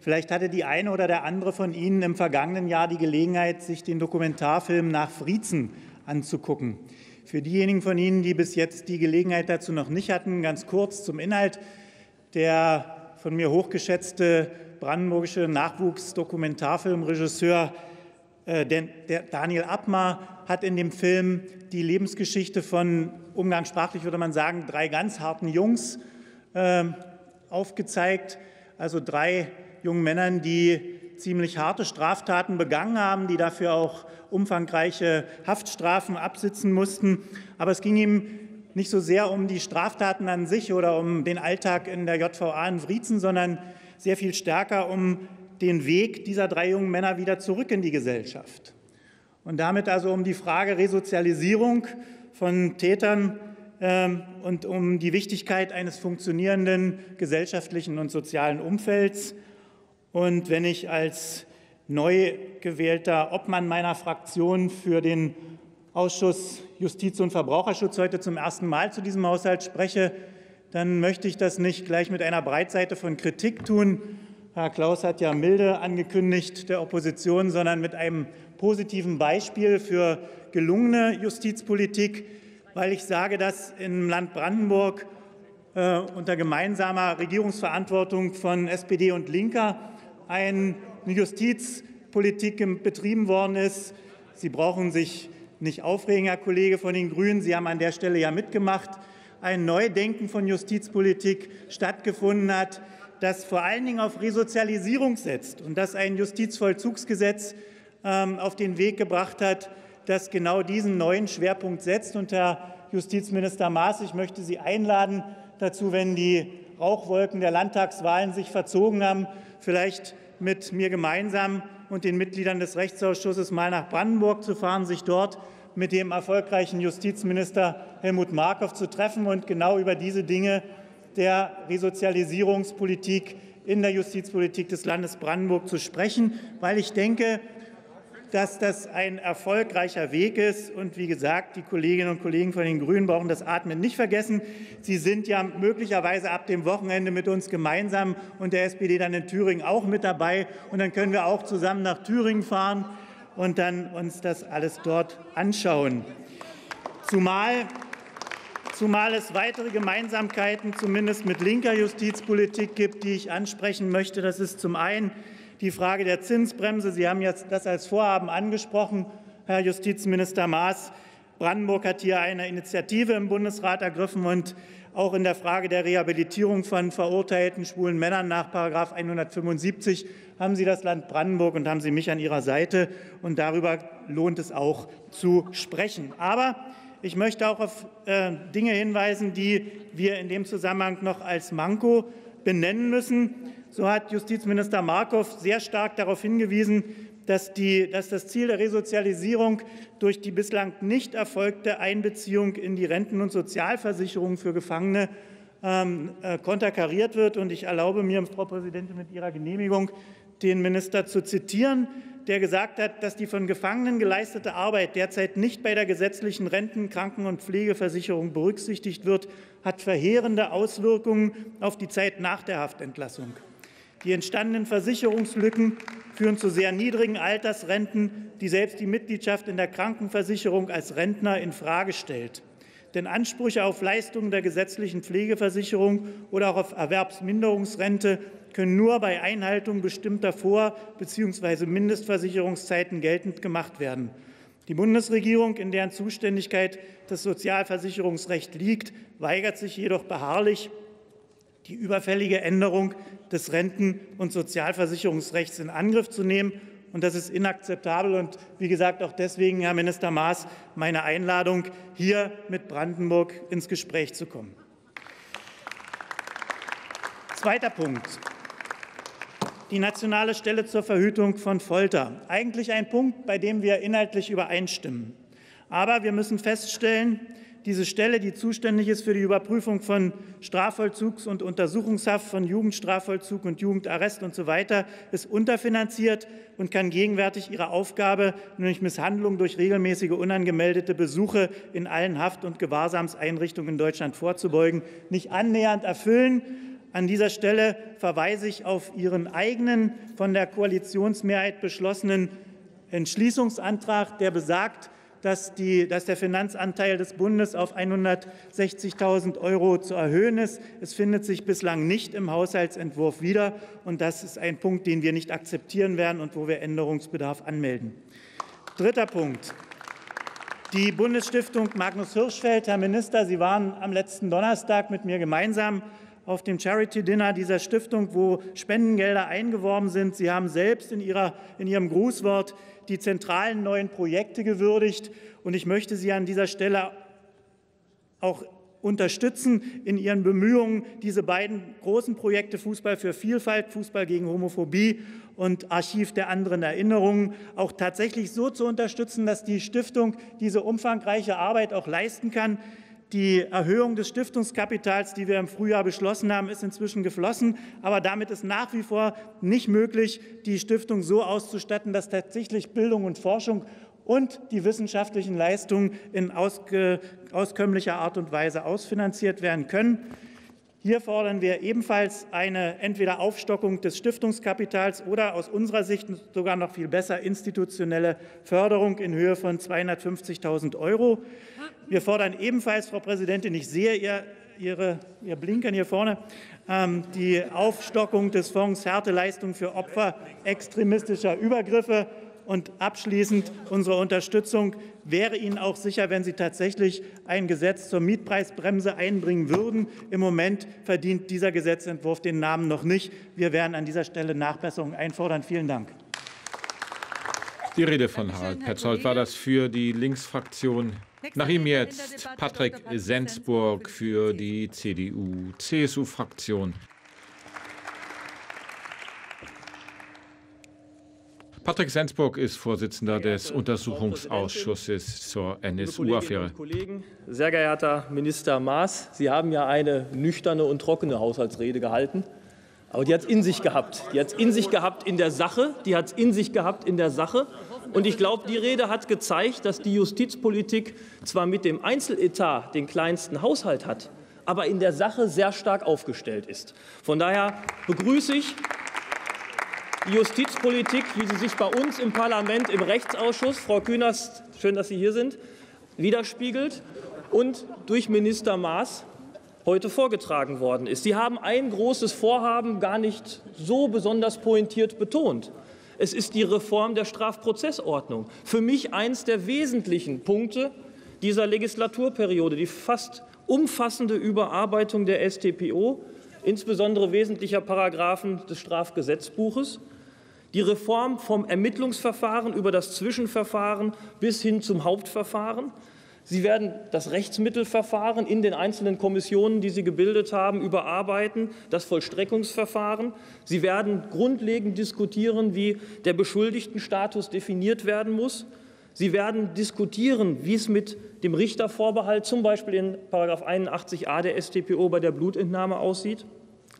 Speaker 7: Vielleicht hatte die eine oder der andere von Ihnen im vergangenen Jahr die Gelegenheit, sich den Dokumentarfilm nach Friezen anzugucken. Für diejenigen von Ihnen, die bis jetzt die Gelegenheit dazu noch nicht hatten, ganz kurz zum Inhalt. Der von mir hochgeschätzte brandenburgische Nachwuchsdokumentarfilmregisseur äh, Daniel Abmar hat in dem Film die Lebensgeschichte von, umgangssprachlich würde man sagen, drei ganz harten Jungs ähm, aufgezeigt. Also drei jungen Männern, die ziemlich harte Straftaten begangen haben, die dafür auch umfangreiche Haftstrafen absitzen mussten. Aber es ging ihm nicht so sehr um die Straftaten an sich oder um den Alltag in der JVA in Wriezen, sondern sehr viel stärker um den Weg dieser drei jungen Männer wieder zurück in die Gesellschaft. Und damit also um die Frage Resozialisierung von Tätern äh, und um die Wichtigkeit eines funktionierenden gesellschaftlichen und sozialen Umfelds. Und wenn ich als neu gewählter Obmann meiner Fraktion für den Ausschuss Justiz und Verbraucherschutz heute zum ersten Mal zu diesem Haushalt spreche, dann möchte ich das nicht gleich mit einer Breitseite von Kritik tun. Herr Klaus hat ja milde angekündigt der Opposition, sondern mit einem positiven Beispiel für gelungene Justizpolitik, weil ich sage, dass im Land Brandenburg äh, unter gemeinsamer Regierungsverantwortung von SPD und Linker eine Justizpolitik betrieben worden ist. Sie brauchen sich nicht aufregen, Herr Kollege von den Grünen. Sie haben an der Stelle ja mitgemacht ein Neudenken von Justizpolitik stattgefunden hat, das vor allen Dingen auf Resozialisierung setzt und das ein Justizvollzugsgesetz ähm, auf den Weg gebracht hat, das genau diesen neuen Schwerpunkt setzt. Und Herr Justizminister Maas, ich möchte Sie einladen dazu, wenn die Rauchwolken der Landtagswahlen sich verzogen haben, vielleicht mit mir gemeinsam und den Mitgliedern des Rechtsausschusses mal nach Brandenburg zu fahren, sich dort mit dem erfolgreichen Justizminister Helmut Markov zu treffen und genau über diese Dinge der Resozialisierungspolitik in der Justizpolitik des Landes Brandenburg zu sprechen, weil ich denke, dass das ein erfolgreicher Weg ist. Und wie gesagt, die Kolleginnen und Kollegen von den Grünen brauchen das Atmen nicht vergessen. Sie sind ja möglicherweise ab dem Wochenende mit uns gemeinsam und der SPD dann in Thüringen auch mit dabei. Und dann können wir auch zusammen nach Thüringen fahren und dann uns das alles dort anschauen. Zumal, zumal es weitere Gemeinsamkeiten zumindest mit linker Justizpolitik gibt, die ich ansprechen möchte. Das ist zum einen die Frage der Zinsbremse. Sie haben jetzt das als Vorhaben angesprochen, Herr Justizminister Maas. Brandenburg hat hier eine Initiative im Bundesrat ergriffen und auch in der Frage der Rehabilitierung von verurteilten schwulen Männern nach 175 haben Sie das Land Brandenburg und haben Sie mich an Ihrer Seite. Und darüber lohnt es auch zu sprechen. Aber ich möchte auch auf äh, Dinge hinweisen, die wir in dem Zusammenhang noch als Manko benennen müssen. So hat Justizminister Markov sehr stark darauf hingewiesen, dass, die, dass, das Ziel der Resozialisierung durch die bislang nicht erfolgte Einbeziehung in die Renten- und Sozialversicherung für Gefangene ähm, äh, konterkariert wird. Und ich erlaube mir, Frau Präsidentin, mit Ihrer Genehmigung den Minister zu zitieren, der gesagt hat, dass die von Gefangenen geleistete Arbeit derzeit nicht bei der gesetzlichen Renten-, Kranken- und Pflegeversicherung berücksichtigt wird, hat verheerende Auswirkungen auf die Zeit nach der Haftentlassung. Die entstandenen Versicherungslücken führen zu sehr niedrigen Altersrenten, die selbst die Mitgliedschaft in der Krankenversicherung als Rentner in Frage stellt. Denn Ansprüche auf Leistungen der gesetzlichen Pflegeversicherung oder auch auf Erwerbsminderungsrente können nur bei Einhaltung bestimmter Vor- bzw. Mindestversicherungszeiten geltend gemacht werden. Die Bundesregierung, in deren Zuständigkeit das Sozialversicherungsrecht liegt, weigert sich jedoch beharrlich, die überfällige Änderung des Renten- und Sozialversicherungsrechts in Angriff zu nehmen. Und das ist inakzeptabel. Und wie gesagt, auch deswegen, Herr Minister Maas, meine Einladung, hier mit Brandenburg ins Gespräch zu kommen. Zweiter Punkt. Die nationale Stelle zur Verhütung von Folter. Eigentlich ein Punkt, bei dem wir inhaltlich übereinstimmen. Aber wir müssen feststellen, diese Stelle, die zuständig ist für die Überprüfung von Strafvollzugs- und Untersuchungshaft, von Jugendstrafvollzug und Jugendarrest und so weiter, ist unterfinanziert und kann gegenwärtig ihre Aufgabe, nämlich Misshandlung durch regelmäßige unangemeldete Besuche in allen Haft- und Gewahrsamseinrichtungen in Deutschland vorzubeugen, nicht annähernd erfüllen. An dieser Stelle verweise ich auf Ihren eigenen von der Koalitionsmehrheit beschlossenen Entschließungsantrag, der besagt, dass, die, dass der Finanzanteil des Bundes auf 160.000 Euro zu erhöhen ist. Es findet sich bislang nicht im Haushaltsentwurf wieder. Und das ist ein Punkt, den wir nicht akzeptieren werden und wo wir Änderungsbedarf anmelden. Dritter Punkt. Die Bundesstiftung Magnus Hirschfeld, Herr Minister, Sie waren am letzten Donnerstag mit mir gemeinsam auf dem Charity Dinner dieser Stiftung, wo Spendengelder eingeworben sind. Sie haben selbst in, ihrer, in Ihrem Grußwort die zentralen neuen Projekte gewürdigt. Und ich möchte Sie an dieser Stelle auch unterstützen in Ihren Bemühungen, diese beiden großen Projekte Fußball für Vielfalt, Fußball gegen Homophobie und Archiv der anderen Erinnerungen auch tatsächlich so zu unterstützen, dass die Stiftung diese umfangreiche Arbeit auch leisten kann. Die Erhöhung des Stiftungskapitals, die wir im Frühjahr beschlossen haben, ist inzwischen geflossen. Aber damit ist nach wie vor nicht möglich, die Stiftung so auszustatten, dass tatsächlich Bildung und Forschung und die wissenschaftlichen Leistungen in auskömmlicher Art und Weise ausfinanziert werden können. Hier fordern wir ebenfalls eine entweder Aufstockung des Stiftungskapitals oder aus unserer Sicht sogar noch viel besser institutionelle Förderung in Höhe von 250.000 Euro. Wir fordern ebenfalls, Frau Präsidentin, ich sehe Ihr, Ihre, Ihr Blinkern hier vorne, ähm, die Aufstockung des Fonds Härteleistung für Opfer extremistischer Übergriffe und abschließend unsere Unterstützung wäre Ihnen auch sicher, wenn Sie tatsächlich ein Gesetz zur Mietpreisbremse einbringen würden. Im Moment verdient dieser Gesetzentwurf den Namen noch nicht. Wir werden an dieser Stelle Nachbesserungen einfordern. Vielen Dank.
Speaker 3: Die Rede von Harald Petzold war das für die Linksfraktion. Nach ihm jetzt Patrick Sensburg für die CDU-CSU-Fraktion. Patrick Sensburg ist Vorsitzender des Untersuchungsausschusses zur NSU-Affäre.
Speaker 8: Sehr geehrter Minister Maas, Sie haben ja eine nüchterne und trockene Haushaltsrede gehalten. Aber die hat es in sich gehabt. Die hat es in sich gehabt in der Sache. Die hat es in sich gehabt in der Sache. Und ich glaube, die Rede hat gezeigt, dass die Justizpolitik zwar mit dem Einzeletat den kleinsten Haushalt hat, aber in der Sache sehr stark aufgestellt ist. Von daher begrüße ich Justizpolitik, wie sie sich bei uns im Parlament im Rechtsausschuss, Frau Künast, schön, dass Sie hier sind, widerspiegelt und durch Minister Maas heute vorgetragen worden ist. Sie haben ein großes Vorhaben gar nicht so besonders pointiert betont. Es ist die Reform der Strafprozessordnung. Für mich eines der wesentlichen Punkte dieser Legislaturperiode, die fast umfassende Überarbeitung der StPO, insbesondere wesentlicher Paragraphen des Strafgesetzbuches, die Reform vom Ermittlungsverfahren über das Zwischenverfahren bis hin zum Hauptverfahren. Sie werden das Rechtsmittelverfahren in den einzelnen Kommissionen, die Sie gebildet haben, überarbeiten, das Vollstreckungsverfahren. Sie werden grundlegend diskutieren, wie der Beschuldigtenstatus definiert werden muss. Sie werden diskutieren, wie es mit dem Richtervorbehalt zum Beispiel in § 81a der StPO bei der Blutentnahme aussieht,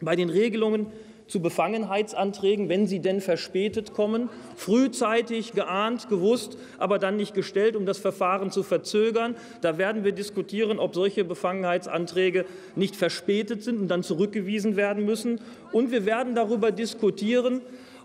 Speaker 8: bei den Regelungen zu Befangenheitsanträgen, wenn sie denn verspätet kommen, frühzeitig geahnt, gewusst, aber dann nicht gestellt, um das Verfahren zu verzögern. Da werden wir diskutieren, ob solche Befangenheitsanträge nicht verspätet sind und dann zurückgewiesen werden müssen. Und wir werden darüber diskutieren,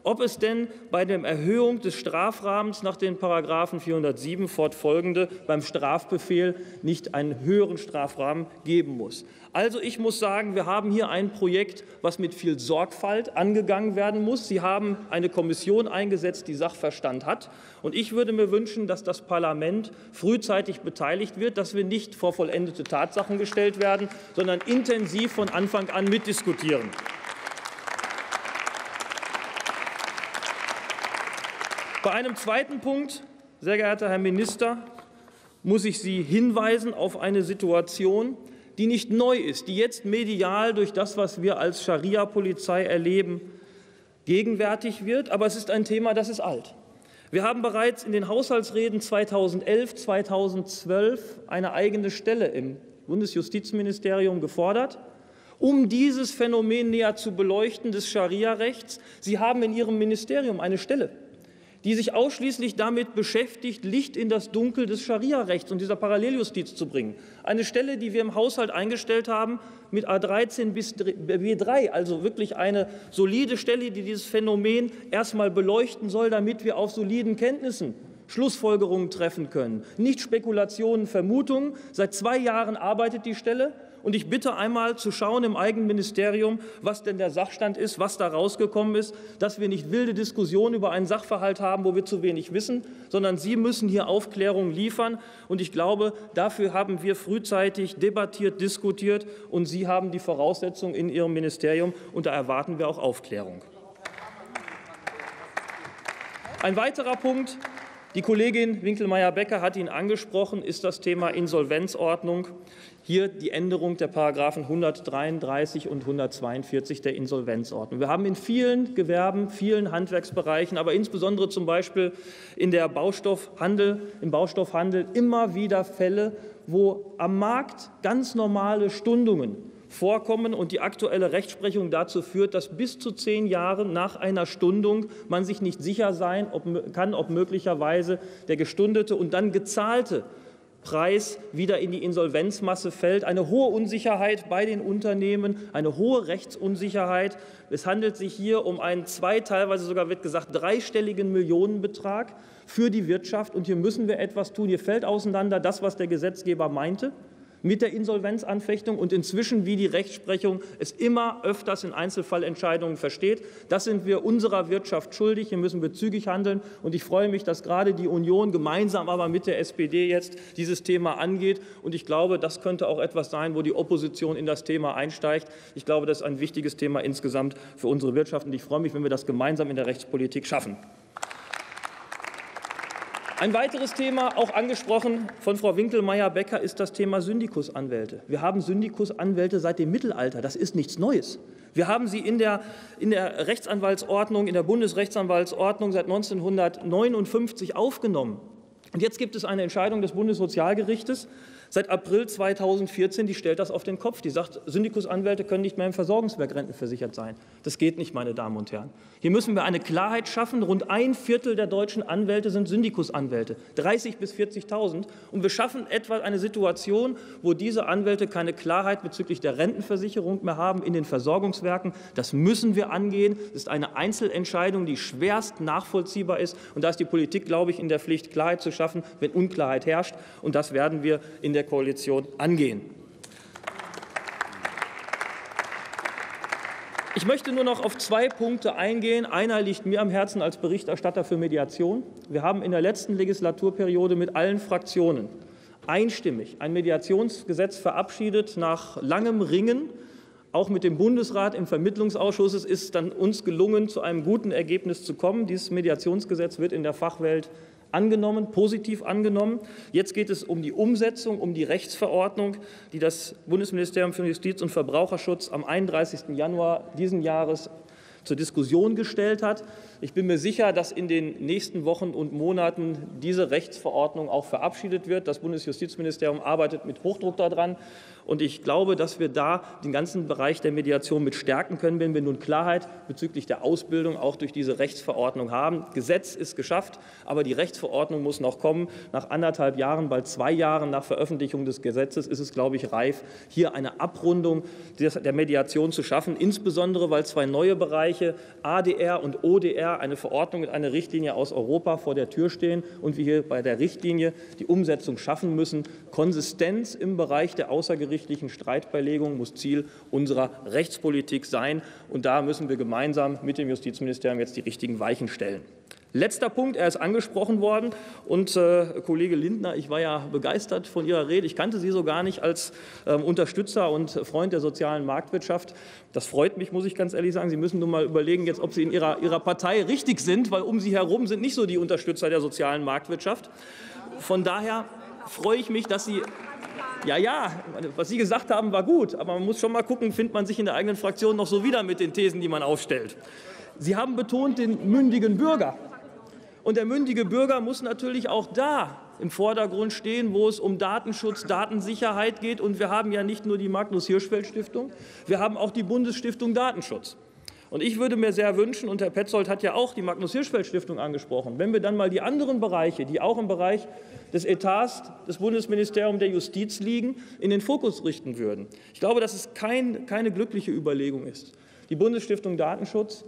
Speaker 8: ob es denn bei der Erhöhung des Strafrahmens nach den Paragraphen 407 fortfolgende beim Strafbefehl nicht einen höheren Strafrahmen geben muss. Also ich muss sagen, wir haben hier ein Projekt, was mit viel Sorgfalt angegangen werden muss. Sie haben eine Kommission eingesetzt, die Sachverstand hat. Und ich würde mir wünschen, dass das Parlament frühzeitig beteiligt wird, dass wir nicht vor vollendete Tatsachen gestellt werden, sondern intensiv von Anfang an mitdiskutieren. Bei einem zweiten Punkt, sehr geehrter Herr Minister, muss ich Sie hinweisen auf eine Situation, die nicht neu ist, die jetzt medial durch das, was wir als Scharia-Polizei erleben, gegenwärtig wird. Aber es ist ein Thema, das ist alt. Wir haben bereits in den Haushaltsreden 2011, 2012 eine eigene Stelle im Bundesjustizministerium gefordert, um dieses Phänomen näher zu beleuchten des Scharia-Rechts. Sie haben in Ihrem Ministerium eine Stelle die sich ausschließlich damit beschäftigt, Licht in das Dunkel des Scharia-Rechts und dieser Paralleljustiz zu bringen. Eine Stelle, die wir im Haushalt eingestellt haben mit A13 bis B3, also wirklich eine solide Stelle, die dieses Phänomen erstmal beleuchten soll, damit wir auf soliden Kenntnissen Schlussfolgerungen treffen können. Nicht Spekulationen, Vermutungen. Seit zwei Jahren arbeitet die Stelle. Und ich bitte einmal zu schauen im eigenen Ministerium, was denn der Sachstand ist, was da rausgekommen ist, dass wir nicht wilde Diskussionen über einen Sachverhalt haben, wo wir zu wenig wissen, sondern Sie müssen hier Aufklärung liefern. Und ich glaube, dafür haben wir frühzeitig debattiert, diskutiert und Sie haben die Voraussetzungen in Ihrem Ministerium und da erwarten wir auch Aufklärung. Ein weiterer Punkt, die Kollegin Winkelmeier-Becker hat ihn angesprochen, ist das Thema Insolvenzordnung. Hier die Änderung der Paragraphen 133 und 142 der Insolvenzordnung. Wir haben in vielen Gewerben, vielen Handwerksbereichen, aber insbesondere zum Beispiel in der Baustoffhandel, im Baustoffhandel immer wieder Fälle, wo am Markt ganz normale Stundungen vorkommen und die aktuelle Rechtsprechung dazu führt, dass bis zu zehn Jahre nach einer Stundung man sich nicht sicher sein kann, ob möglicherweise der gestundete und dann gezahlte Preis wieder in die Insolvenzmasse fällt. Eine hohe Unsicherheit bei den Unternehmen, eine hohe Rechtsunsicherheit. Es handelt sich hier um einen zwei, teilweise sogar wird gesagt, dreistelligen Millionenbetrag für die Wirtschaft. Und hier müssen wir etwas tun. Hier fällt auseinander das, was der Gesetzgeber meinte mit der Insolvenzanfechtung und inzwischen, wie die Rechtsprechung es immer öfters in Einzelfallentscheidungen versteht. Das sind wir unserer Wirtschaft schuldig. Hier müssen wir zügig handeln. Und ich freue mich, dass gerade die Union gemeinsam aber mit der SPD jetzt dieses Thema angeht. Und ich glaube, das könnte auch etwas sein, wo die Opposition in das Thema einsteigt. Ich glaube, das ist ein wichtiges Thema insgesamt für unsere Wirtschaft. Und ich freue mich, wenn wir das gemeinsam in der Rechtspolitik schaffen. Ein weiteres Thema, auch angesprochen von Frau Winkelmeier-Becker, ist das Thema Syndikusanwälte. Wir haben Syndikusanwälte seit dem Mittelalter. Das ist nichts Neues. Wir haben sie in der, in der Rechtsanwaltsordnung, in der Bundesrechtsanwaltsordnung seit 1959 aufgenommen. Und jetzt gibt es eine Entscheidung des Bundessozialgerichtes seit April 2014, die stellt das auf den Kopf. Die sagt, Syndikusanwälte können nicht mehr im Versorgungswerk rentenversichert sein. Das geht nicht, meine Damen und Herren. Hier müssen wir eine Klarheit schaffen. Rund ein Viertel der deutschen Anwälte sind Syndikusanwälte, 30 bis 40.000. Und wir schaffen etwa eine Situation, wo diese Anwälte keine Klarheit bezüglich der Rentenversicherung mehr haben in den Versorgungswerken. Das müssen wir angehen. Das ist eine Einzelentscheidung, die schwerst nachvollziehbar ist. Und da ist die Politik, glaube ich, in der Pflicht, Klarheit zu schaffen, wenn Unklarheit herrscht. Und das werden wir in der Koalition angehen. Ich möchte nur noch auf zwei Punkte eingehen. Einer liegt mir am Herzen als Berichterstatter für Mediation. Wir haben in der letzten Legislaturperiode mit allen Fraktionen einstimmig ein Mediationsgesetz verabschiedet nach langem Ringen. Auch mit dem Bundesrat im Vermittlungsausschuss ist es dann uns gelungen, zu einem guten Ergebnis zu kommen. Dieses Mediationsgesetz wird in der Fachwelt angenommen, positiv angenommen. Jetzt geht es um die Umsetzung, um die Rechtsverordnung, die das Bundesministerium für Justiz und Verbraucherschutz am 31. Januar diesen Jahres zur Diskussion gestellt hat. Ich bin mir sicher, dass in den nächsten Wochen und Monaten diese Rechtsverordnung auch verabschiedet wird. Das Bundesjustizministerium arbeitet mit Hochdruck daran. Und ich glaube, dass wir da den ganzen Bereich der Mediation mit stärken können, wenn wir nun Klarheit bezüglich der Ausbildung auch durch diese Rechtsverordnung haben. Gesetz ist geschafft, aber die Rechtsverordnung muss noch kommen. Nach anderthalb Jahren, bald zwei Jahren nach Veröffentlichung des Gesetzes ist es, glaube ich, reif, hier eine Abrundung der Mediation zu schaffen, insbesondere weil zwei neue Bereiche, ADR und ODR, eine Verordnung und eine Richtlinie aus Europa vor der Tür stehen und wir hier bei der Richtlinie die Umsetzung schaffen müssen. Konsistenz im Bereich der außergerichtlichen außergerichtlichen Streitbeilegung muss Ziel unserer Rechtspolitik sein. Und da müssen wir gemeinsam mit dem Justizministerium jetzt die richtigen Weichen stellen. Letzter Punkt, er ist angesprochen worden. Und äh, Kollege Lindner, ich war ja begeistert von Ihrer Rede. Ich kannte Sie so gar nicht als ähm, Unterstützer und Freund der sozialen Marktwirtschaft. Das freut mich, muss ich ganz ehrlich sagen. Sie müssen nur mal überlegen, jetzt, ob Sie in Ihrer, Ihrer Partei richtig sind, weil um Sie herum sind nicht so die Unterstützer der sozialen Marktwirtschaft. Von daher freue ich mich, dass Sie ja, ja, was Sie gesagt haben, war gut, aber man muss schon mal gucken, findet man sich in der eigenen Fraktion noch so wieder mit den Thesen, die man aufstellt. Sie haben betont den mündigen Bürger. Und der mündige Bürger muss natürlich auch da im Vordergrund stehen, wo es um Datenschutz, Datensicherheit geht. Und wir haben ja nicht nur die Magnus Hirschfeld Stiftung, wir haben auch die Bundesstiftung Datenschutz. Und ich würde mir sehr wünschen, und Herr Petzold hat ja auch die Magnus Hirschfeld Stiftung angesprochen, wenn wir dann mal die anderen Bereiche, die auch im Bereich des Etats des Bundesministeriums der Justiz liegen, in den Fokus richten würden. Ich glaube, dass es kein, keine glückliche Überlegung ist, die Bundesstiftung Datenschutz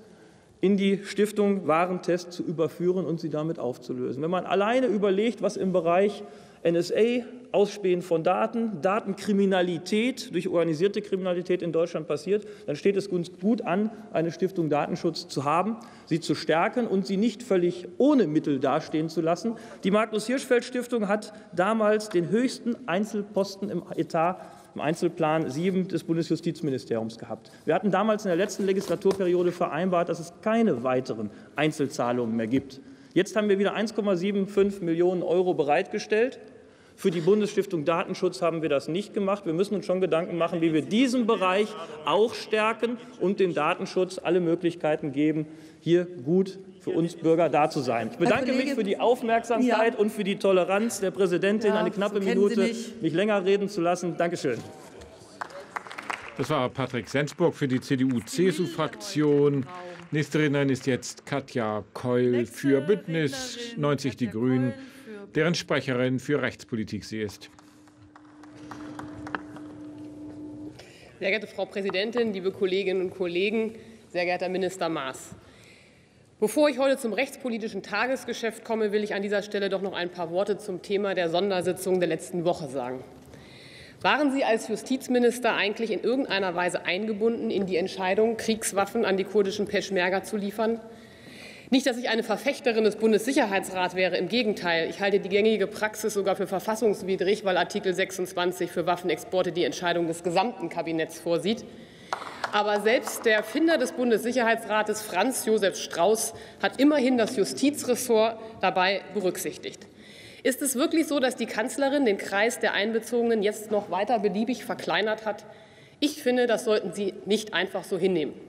Speaker 8: in die Stiftung Warentest zu überführen und sie damit aufzulösen. Wenn man alleine überlegt, was im Bereich NSA, Ausspähen von Daten, Datenkriminalität durch organisierte Kriminalität in Deutschland passiert, dann steht es uns gut an, eine Stiftung Datenschutz zu haben, sie zu stärken und sie nicht völlig ohne Mittel dastehen zu lassen. Die Magnus Hirschfeld Stiftung hat damals den höchsten Einzelposten im Etat im Einzelplan 7 des Bundesjustizministeriums gehabt. Wir hatten damals in der letzten Legislaturperiode vereinbart, dass es keine weiteren Einzelzahlungen mehr gibt. Jetzt haben wir wieder 1,75 Millionen Euro bereitgestellt. Für die Bundesstiftung Datenschutz haben wir das nicht gemacht. Wir müssen uns schon Gedanken machen, wie wir diesen Bereich auch stärken und dem Datenschutz alle Möglichkeiten geben, hier gut für uns Bürger da zu sein. Ich bedanke mich für die Aufmerksamkeit ja. und für die Toleranz der Präsidentin, ja, eine knappe so Minute mich länger reden zu lassen. Dankeschön.
Speaker 3: Das war Patrick Sensburg für die CDU-CSU-Fraktion. Nächste Rednerin ist jetzt Katja Keul für Bündnis 90 Die Grünen, deren Sprecherin für Rechtspolitik sie ist.
Speaker 9: Sehr geehrte Frau Präsidentin, liebe Kolleginnen und Kollegen, sehr geehrter Minister Maas. Bevor ich heute zum rechtspolitischen Tagesgeschäft komme, will ich an dieser Stelle doch noch ein paar Worte zum Thema der Sondersitzung der letzten Woche sagen. Waren Sie als Justizminister eigentlich in irgendeiner Weise eingebunden in die Entscheidung, Kriegswaffen an die kurdischen Peschmerga zu liefern? Nicht, dass ich eine Verfechterin des Bundessicherheitsrats wäre, im Gegenteil. Ich halte die gängige Praxis sogar für verfassungswidrig, weil Artikel 26 für Waffenexporte die Entscheidung des gesamten Kabinetts vorsieht. Aber selbst der Erfinder des Bundessicherheitsrates, Franz Josef Strauß, hat immerhin das Justizressort dabei berücksichtigt. Ist es wirklich so, dass die Kanzlerin den Kreis der Einbezogenen jetzt noch weiter beliebig verkleinert hat? Ich finde, das sollten Sie nicht einfach so hinnehmen.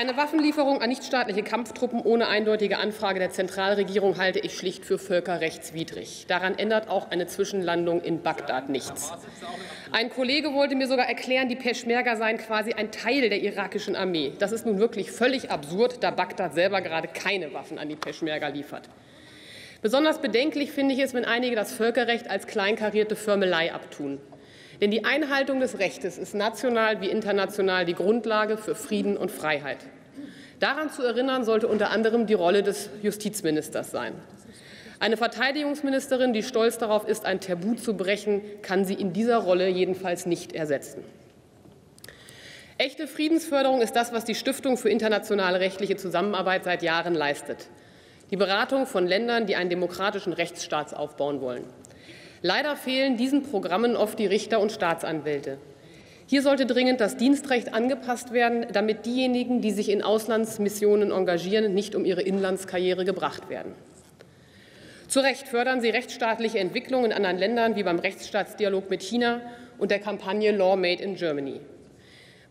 Speaker 9: Eine Waffenlieferung an nichtstaatliche Kampftruppen ohne eindeutige Anfrage der Zentralregierung halte ich schlicht für völkerrechtswidrig. Daran ändert auch eine Zwischenlandung in Bagdad nichts. Ein Kollege wollte mir sogar erklären, die Peschmerga seien quasi ein Teil der irakischen Armee. Das ist nun wirklich völlig absurd, da Bagdad selber gerade keine Waffen an die Peschmerga liefert. Besonders bedenklich finde ich es, wenn einige das Völkerrecht als kleinkarierte Förmelei abtun. Denn die Einhaltung des Rechtes ist national wie international die Grundlage für Frieden und Freiheit. Daran zu erinnern sollte unter anderem die Rolle des Justizministers sein. Eine Verteidigungsministerin, die stolz darauf ist, ein Tabu zu brechen, kann sie in dieser Rolle jedenfalls nicht ersetzen. Echte Friedensförderung ist das, was die Stiftung für internationale rechtliche Zusammenarbeit seit Jahren leistet. Die Beratung von Ländern, die einen demokratischen Rechtsstaat aufbauen wollen. Leider fehlen diesen Programmen oft die Richter und Staatsanwälte. Hier sollte dringend das Dienstrecht angepasst werden, damit diejenigen, die sich in Auslandsmissionen engagieren, nicht um ihre Inlandskarriere gebracht werden. Zu Recht fördern Sie rechtsstaatliche Entwicklungen in anderen Ländern, wie beim Rechtsstaatsdialog mit China und der Kampagne Law Made in Germany.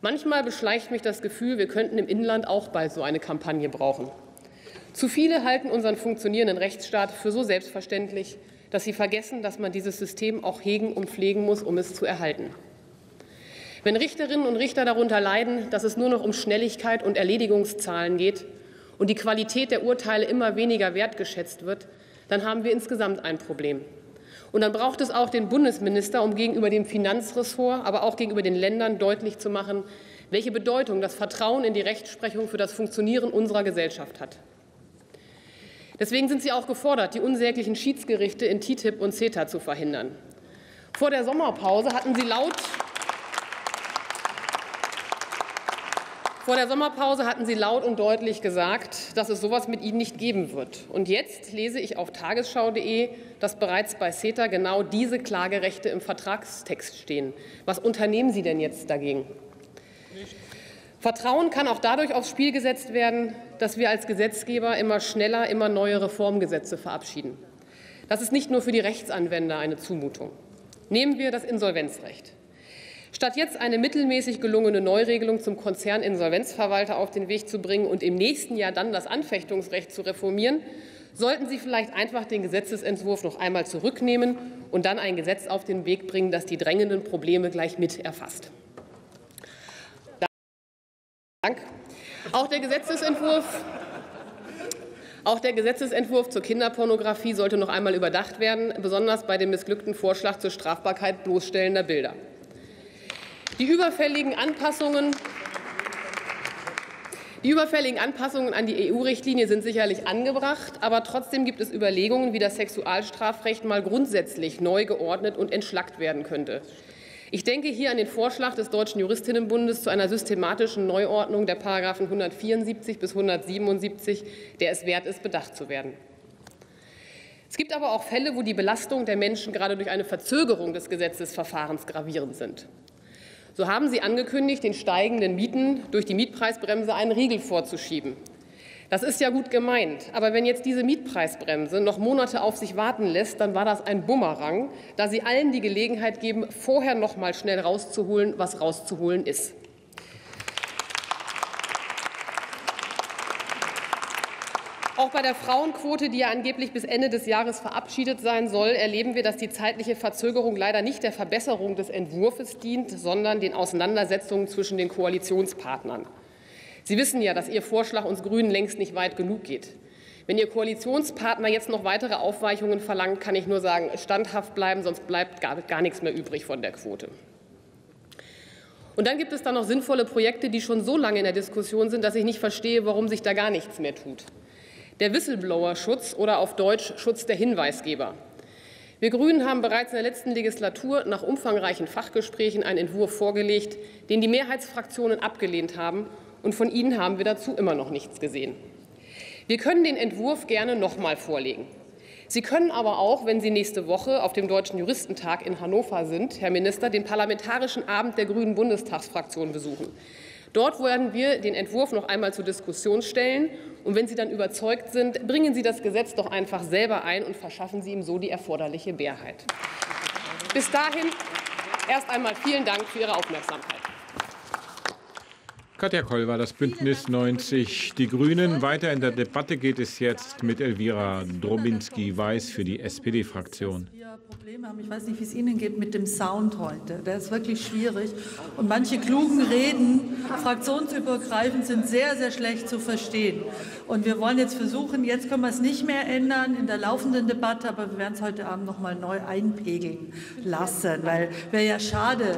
Speaker 9: Manchmal beschleicht mich das Gefühl, wir könnten im Inland auch bald so eine Kampagne brauchen. Zu viele halten unseren funktionierenden Rechtsstaat für so selbstverständlich, dass sie vergessen, dass man dieses System auch hegen und pflegen muss, um es zu erhalten. Wenn Richterinnen und Richter darunter leiden, dass es nur noch um Schnelligkeit und Erledigungszahlen geht und die Qualität der Urteile immer weniger wertgeschätzt wird, dann haben wir insgesamt ein Problem. Und dann braucht es auch den Bundesminister, um gegenüber dem Finanzressort, aber auch gegenüber den Ländern deutlich zu machen, welche Bedeutung das Vertrauen in die Rechtsprechung für das Funktionieren unserer Gesellschaft hat. Deswegen sind Sie auch gefordert, die unsäglichen Schiedsgerichte in TTIP und CETA zu verhindern. Vor der Sommerpause hatten Sie laut Vor der Sommerpause hatten Sie laut und deutlich gesagt, dass es sowas mit Ihnen nicht geben wird. Und jetzt lese ich auf tagesschau.de, dass bereits bei CETA genau diese Klagerechte im Vertragstext stehen. Was unternehmen Sie denn jetzt dagegen? Vertrauen kann auch dadurch aufs Spiel gesetzt werden, dass wir als Gesetzgeber immer schneller immer neue Reformgesetze verabschieden. Das ist nicht nur für die Rechtsanwender eine Zumutung. Nehmen wir das Insolvenzrecht. Statt jetzt eine mittelmäßig gelungene Neuregelung zum Konzerninsolvenzverwalter auf den Weg zu bringen und im nächsten Jahr dann das Anfechtungsrecht zu reformieren, sollten Sie vielleicht einfach den Gesetzesentwurf noch einmal zurücknehmen und dann ein Gesetz auf den Weg bringen, das die drängenden Probleme gleich mit erfasst. Dank. Auch der Gesetzesentwurf auch der Gesetzesentwurf zur Kinderpornografie sollte noch einmal überdacht werden, besonders bei dem missglückten Vorschlag zur Strafbarkeit bloßstellender Bilder. Die überfälligen Anpassungen die überfälligen Anpassungen an die EU-Richtlinie sind sicherlich angebracht, aber trotzdem gibt es Überlegungen, wie das Sexualstrafrecht mal grundsätzlich neu geordnet und entschlackt werden könnte. Ich denke hier an den Vorschlag des Deutschen Juristinnenbundes zu einer systematischen Neuordnung der Paragraphen 174 bis 177, der es wert ist, bedacht zu werden. Es gibt aber auch Fälle, wo die Belastung der Menschen gerade durch eine Verzögerung des Gesetzesverfahrens gravierend sind. So haben Sie angekündigt, den steigenden Mieten durch die Mietpreisbremse einen Riegel vorzuschieben. Das ist ja gut gemeint. Aber wenn jetzt diese Mietpreisbremse noch Monate auf sich warten lässt, dann war das ein Bumerang, da sie allen die Gelegenheit geben, vorher noch mal schnell rauszuholen, was rauszuholen ist. Auch bei der Frauenquote, die ja angeblich bis Ende des Jahres verabschiedet sein soll, erleben wir, dass die zeitliche Verzögerung leider nicht der Verbesserung des Entwurfs dient, sondern den Auseinandersetzungen zwischen den Koalitionspartnern. Sie wissen ja, dass Ihr Vorschlag uns Grünen längst nicht weit genug geht. Wenn Ihr Koalitionspartner jetzt noch weitere Aufweichungen verlangt, kann ich nur sagen, standhaft bleiben, sonst bleibt gar, gar nichts mehr übrig von der Quote. Und dann gibt es da noch sinnvolle Projekte, die schon so lange in der Diskussion sind, dass ich nicht verstehe, warum sich da gar nichts mehr tut der Whistleblower-Schutz oder auf Deutsch Schutz der Hinweisgeber. Wir Grünen haben bereits in der letzten Legislatur nach umfangreichen Fachgesprächen einen Entwurf vorgelegt, den die Mehrheitsfraktionen abgelehnt haben, und von Ihnen haben wir dazu immer noch nichts gesehen. Wir können den Entwurf gerne noch mal vorlegen. Sie können aber auch, wenn Sie nächste Woche auf dem Deutschen Juristentag in Hannover sind, Herr Minister, den Parlamentarischen Abend der Grünen Bundestagsfraktion besuchen. Dort werden wir den Entwurf noch einmal zur Diskussion stellen. Und wenn Sie dann überzeugt sind, bringen Sie das Gesetz doch einfach selber ein und verschaffen Sie ihm so die erforderliche Mehrheit. Bis dahin erst einmal vielen Dank für Ihre Aufmerksamkeit.
Speaker 3: Katja Koll war das Bündnis 90 Die Grünen. Weiter in der Debatte geht es jetzt mit Elvira Drobinski-Weiß für die SPD-Fraktion.
Speaker 6: Probleme haben. Ich weiß nicht, wie es Ihnen geht mit dem Sound heute. Der ist wirklich schwierig. Und manche klugen Reden, fraktionsübergreifend, sind sehr, sehr schlecht zu verstehen. Und wir wollen jetzt versuchen, jetzt können wir es nicht mehr ändern in der laufenden Debatte, aber wir werden es heute Abend noch mal neu einpegeln lassen, weil wäre ja schade,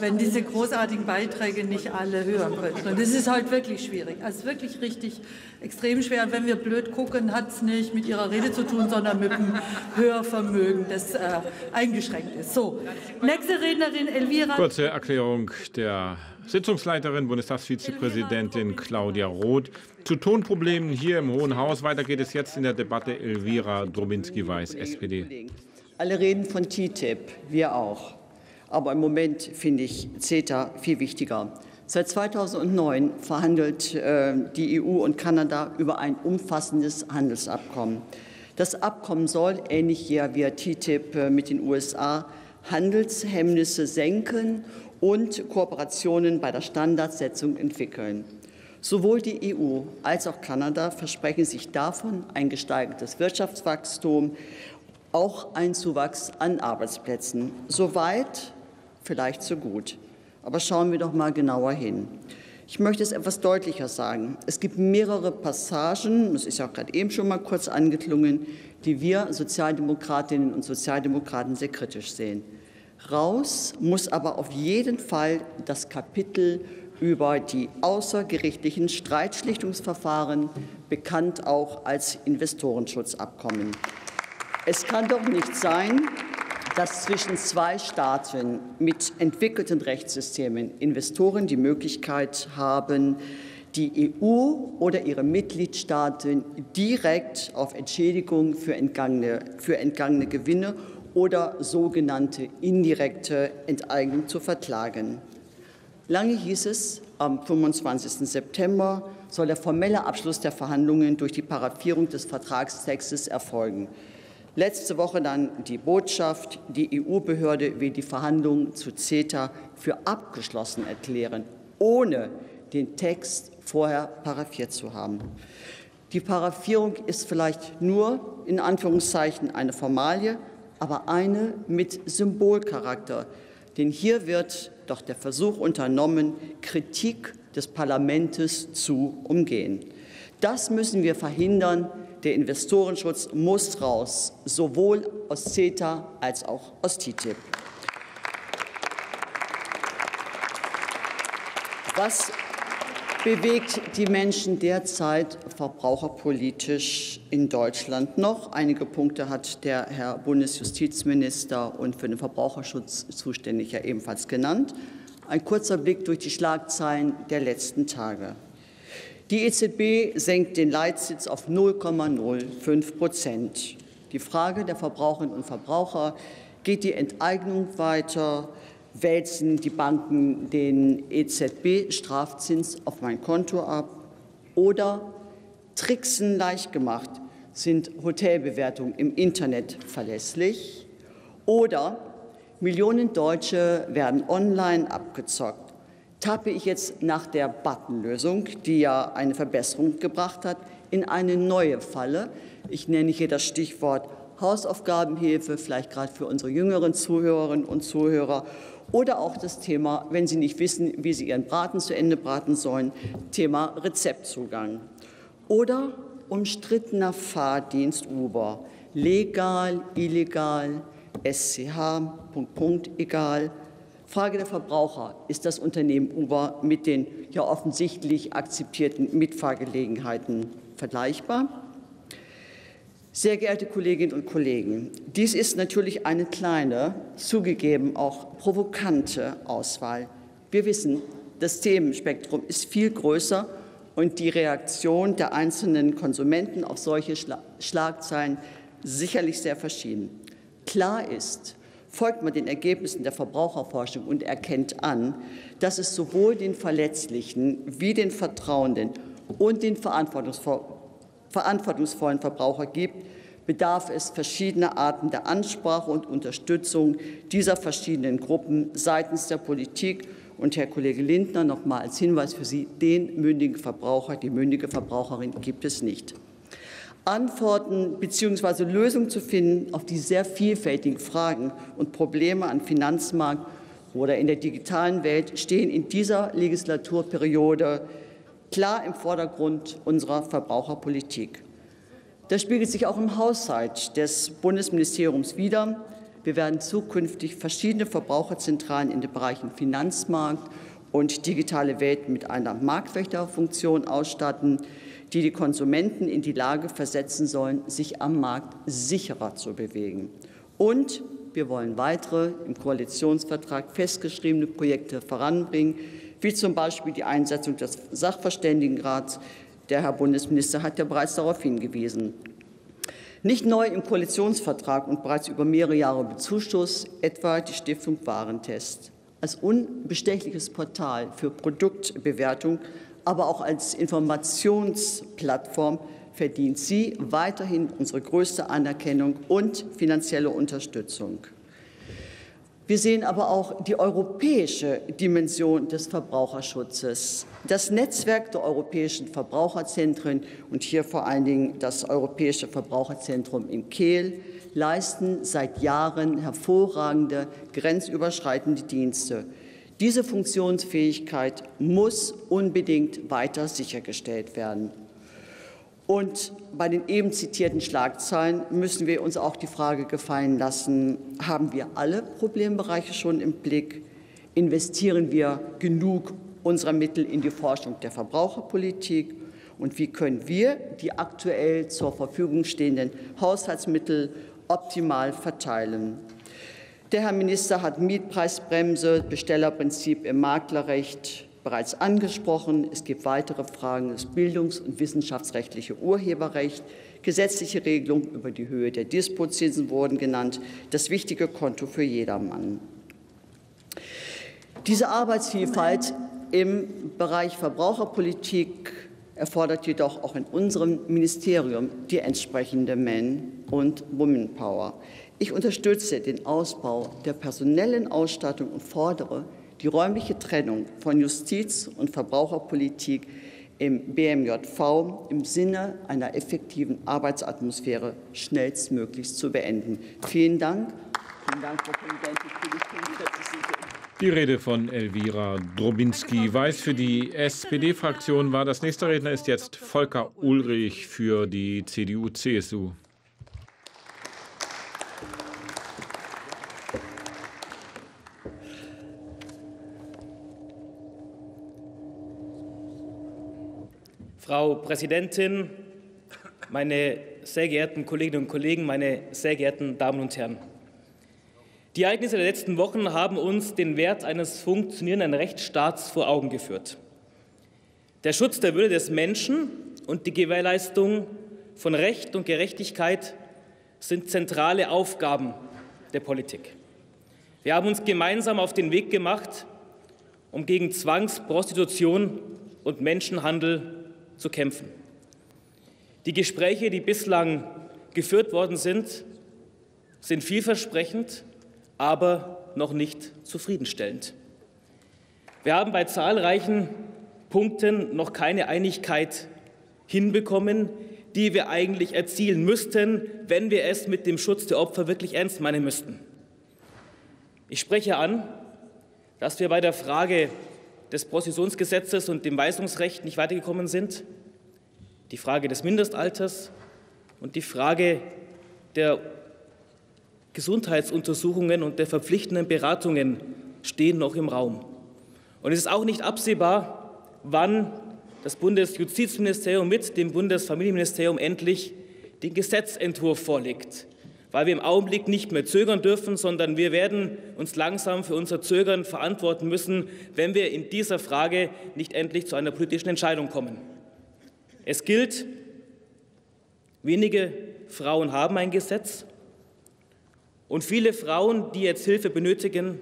Speaker 6: wenn diese großartigen Beiträge nicht alle hören könnten. Und das ist heute wirklich schwierig. Also wirklich richtig extrem schwer. Und wenn wir blöd gucken, hat es nicht mit Ihrer Rede zu tun, sondern mit dem Hörvermögen, das äh, eingeschränkt ist. So, nächste Rednerin Elvira.
Speaker 3: Kurze Erklärung der Sitzungsleiterin, Bundestagsvizepräsidentin Claudia Roth. Zu Tonproblemen hier im Hohen Haus. Weiter geht es jetzt in der Debatte Elvira Drobinski-Weiß, SPD.
Speaker 10: Alle reden von TTIP, wir auch. Aber im Moment finde ich CETA viel wichtiger. Seit 2009 verhandelt äh, die EU und Kanada über ein umfassendes Handelsabkommen. Das Abkommen soll, ähnlich ja wie TTIP äh, mit den USA, Handelshemmnisse senken und Kooperationen bei der Standardsetzung entwickeln. Sowohl die EU als auch Kanada versprechen sich davon ein gesteigertes Wirtschaftswachstum, auch ein Zuwachs an Arbeitsplätzen. Soweit vielleicht so gut. Aber schauen wir doch mal genauer hin. Ich möchte es etwas deutlicher sagen. Es gibt mehrere Passagen, das ist ja auch gerade eben schon mal kurz angeklungen, die wir Sozialdemokratinnen und Sozialdemokraten sehr kritisch sehen. Raus muss aber auf jeden Fall das Kapitel über die außergerichtlichen Streitschlichtungsverfahren, bekannt auch als Investorenschutzabkommen. Es kann doch nicht sein, dass zwischen zwei Staaten mit entwickelten Rechtssystemen Investoren die Möglichkeit haben, die EU oder ihre Mitgliedstaaten direkt auf Entschädigung für entgangene, für entgangene Gewinne oder sogenannte indirekte Enteignung zu verklagen. Lange hieß es, am 25. September soll der formelle Abschluss der Verhandlungen durch die Paraffierung des Vertragstextes erfolgen. Letzte Woche dann die Botschaft, die EU-Behörde will die Verhandlungen zu CETA für abgeschlossen erklären, ohne den Text vorher paraffiert zu haben. Die Paraffierung ist vielleicht nur in Anführungszeichen eine Formalie, aber eine mit Symbolcharakter. Denn hier wird doch der Versuch unternommen, Kritik des Parlaments zu umgehen. Das müssen wir verhindern, der Investorenschutz muss raus, sowohl aus CETA als auch aus TTIP. Was bewegt die Menschen derzeit verbraucherpolitisch in Deutschland noch? Einige Punkte hat der Herr Bundesjustizminister und für den Verbraucherschutz zuständig ja ebenfalls genannt. Ein kurzer Blick durch die Schlagzeilen der letzten Tage. Die EZB senkt den Leitzins auf 0,05 Prozent. Die Frage der Verbraucherinnen und Verbraucher geht die Enteignung weiter, wälzen die Banken den EZB-Strafzins auf mein Konto ab? Oder tricksen leicht gemacht, sind Hotelbewertungen im Internet verlässlich? Oder Millionen Deutsche werden online abgezockt tappe ich jetzt nach der Buttonlösung, die ja eine Verbesserung gebracht hat, in eine neue Falle. Ich nenne hier das Stichwort Hausaufgabenhilfe, vielleicht gerade für unsere jüngeren Zuhörerinnen und Zuhörer. Oder auch das Thema, wenn Sie nicht wissen, wie Sie Ihren Braten zu Ende braten sollen, Thema Rezeptzugang. Oder umstrittener Fahrdienst Uber. Legal, illegal, SCH, Punkt, Punkt, egal. Frage der Verbraucher. Ist das Unternehmen Uber mit den ja offensichtlich akzeptierten Mitfahrgelegenheiten vergleichbar? Sehr geehrte Kolleginnen und Kollegen, dies ist natürlich eine kleine, zugegeben auch provokante Auswahl. Wir wissen, das Themenspektrum ist viel größer und die Reaktion der einzelnen Konsumenten auf solche Schlagzeilen sicherlich sehr verschieden. Klar ist, folgt man den Ergebnissen der Verbraucherforschung und erkennt an, dass es sowohl den verletzlichen wie den vertrauenden und den verantwortungsvollen Verbraucher gibt, bedarf es verschiedener Arten der Ansprache und Unterstützung dieser verschiedenen Gruppen seitens der Politik. Und Herr Kollege Lindner, noch mal als Hinweis für Sie, den mündigen Verbraucher, die mündige Verbraucherin gibt es nicht. Antworten bzw. Lösungen zu finden auf die sehr vielfältigen Fragen und Probleme am Finanzmarkt oder in der digitalen Welt stehen in dieser Legislaturperiode klar im Vordergrund unserer Verbraucherpolitik. Das spiegelt sich auch im Haushalt des Bundesministeriums wider. Wir werden zukünftig verschiedene Verbraucherzentralen in den Bereichen Finanzmarkt und digitale Welt mit einer Marktwächterfunktion ausstatten die die Konsumenten in die Lage versetzen sollen, sich am Markt sicherer zu bewegen. Und wir wollen weitere im Koalitionsvertrag festgeschriebene Projekte voranbringen, wie zum Beispiel die Einsetzung des Sachverständigenrats. Der Herr Bundesminister hat ja bereits darauf hingewiesen. Nicht neu im Koalitionsvertrag und bereits über mehrere Jahre bezuschusst, etwa die Stiftung Warentest. Als unbestechliches Portal für Produktbewertung aber auch als Informationsplattform verdient sie weiterhin unsere größte Anerkennung und finanzielle Unterstützung. Wir sehen aber auch die europäische Dimension des Verbraucherschutzes. Das Netzwerk der europäischen Verbraucherzentren und hier vor allen Dingen das Europäische Verbraucherzentrum in Kehl leisten seit Jahren hervorragende grenzüberschreitende Dienste. Diese Funktionsfähigkeit muss unbedingt weiter sichergestellt werden. Und bei den eben zitierten Schlagzeilen müssen wir uns auch die Frage gefallen lassen, haben wir alle Problembereiche schon im Blick? Investieren wir genug unserer Mittel in die Forschung der Verbraucherpolitik? Und wie können wir die aktuell zur Verfügung stehenden Haushaltsmittel optimal verteilen? Der Herr Minister hat Mietpreisbremse, Bestellerprinzip im Maklerrecht bereits angesprochen. Es gibt weitere Fragen, das bildungs- und wissenschaftsrechtliche Urheberrecht, gesetzliche Regelungen über die Höhe der Dispozinsen wurden genannt, das wichtige Konto für jedermann. Diese Arbeitsvielfalt im Bereich Verbraucherpolitik erfordert jedoch auch in unserem Ministerium die entsprechende Men- und Womanpower. Ich unterstütze den Ausbau der personellen Ausstattung und fordere die räumliche Trennung von Justiz und Verbraucherpolitik im BMJV im Sinne einer effektiven Arbeitsatmosphäre schnellstmöglich zu beenden. Vielen Dank. Vielen Dank, Frau Präsidentin, für
Speaker 3: die Die Rede von Elvira Drobinski. Weiß für die SPD-Fraktion war. Das nächste Redner ist jetzt Volker Ulrich für die CDU-CSU.
Speaker 11: Frau Präsidentin, meine sehr geehrten Kolleginnen und Kollegen, meine sehr geehrten Damen und Herren! Die Ereignisse der letzten Wochen haben uns den Wert eines funktionierenden Rechtsstaats vor Augen geführt. Der Schutz der Würde des Menschen und die Gewährleistung von Recht und Gerechtigkeit sind zentrale Aufgaben der Politik. Wir haben uns gemeinsam auf den Weg gemacht, um gegen Zwangsprostitution und Menschenhandel zu kämpfen. Die Gespräche, die bislang geführt worden sind, sind vielversprechend, aber noch nicht zufriedenstellend. Wir haben bei zahlreichen Punkten noch keine Einigkeit hinbekommen, die wir eigentlich erzielen müssten, wenn wir es mit dem Schutz der Opfer wirklich ernst meinen müssten. Ich spreche an, dass wir bei der Frage des Prostitutionsgesetzes und dem Weisungsrecht nicht weitergekommen sind, die Frage des Mindestalters und die Frage der Gesundheitsuntersuchungen und der verpflichtenden Beratungen stehen noch im Raum. Und es ist auch nicht absehbar, wann das Bundesjustizministerium mit dem Bundesfamilienministerium endlich den Gesetzentwurf vorlegt, weil wir im Augenblick nicht mehr zögern dürfen, sondern wir werden uns langsam für unser Zögern verantworten müssen, wenn wir in dieser Frage nicht endlich zu einer politischen Entscheidung kommen. Es gilt, wenige Frauen haben ein Gesetz und viele Frauen, die jetzt Hilfe benötigen,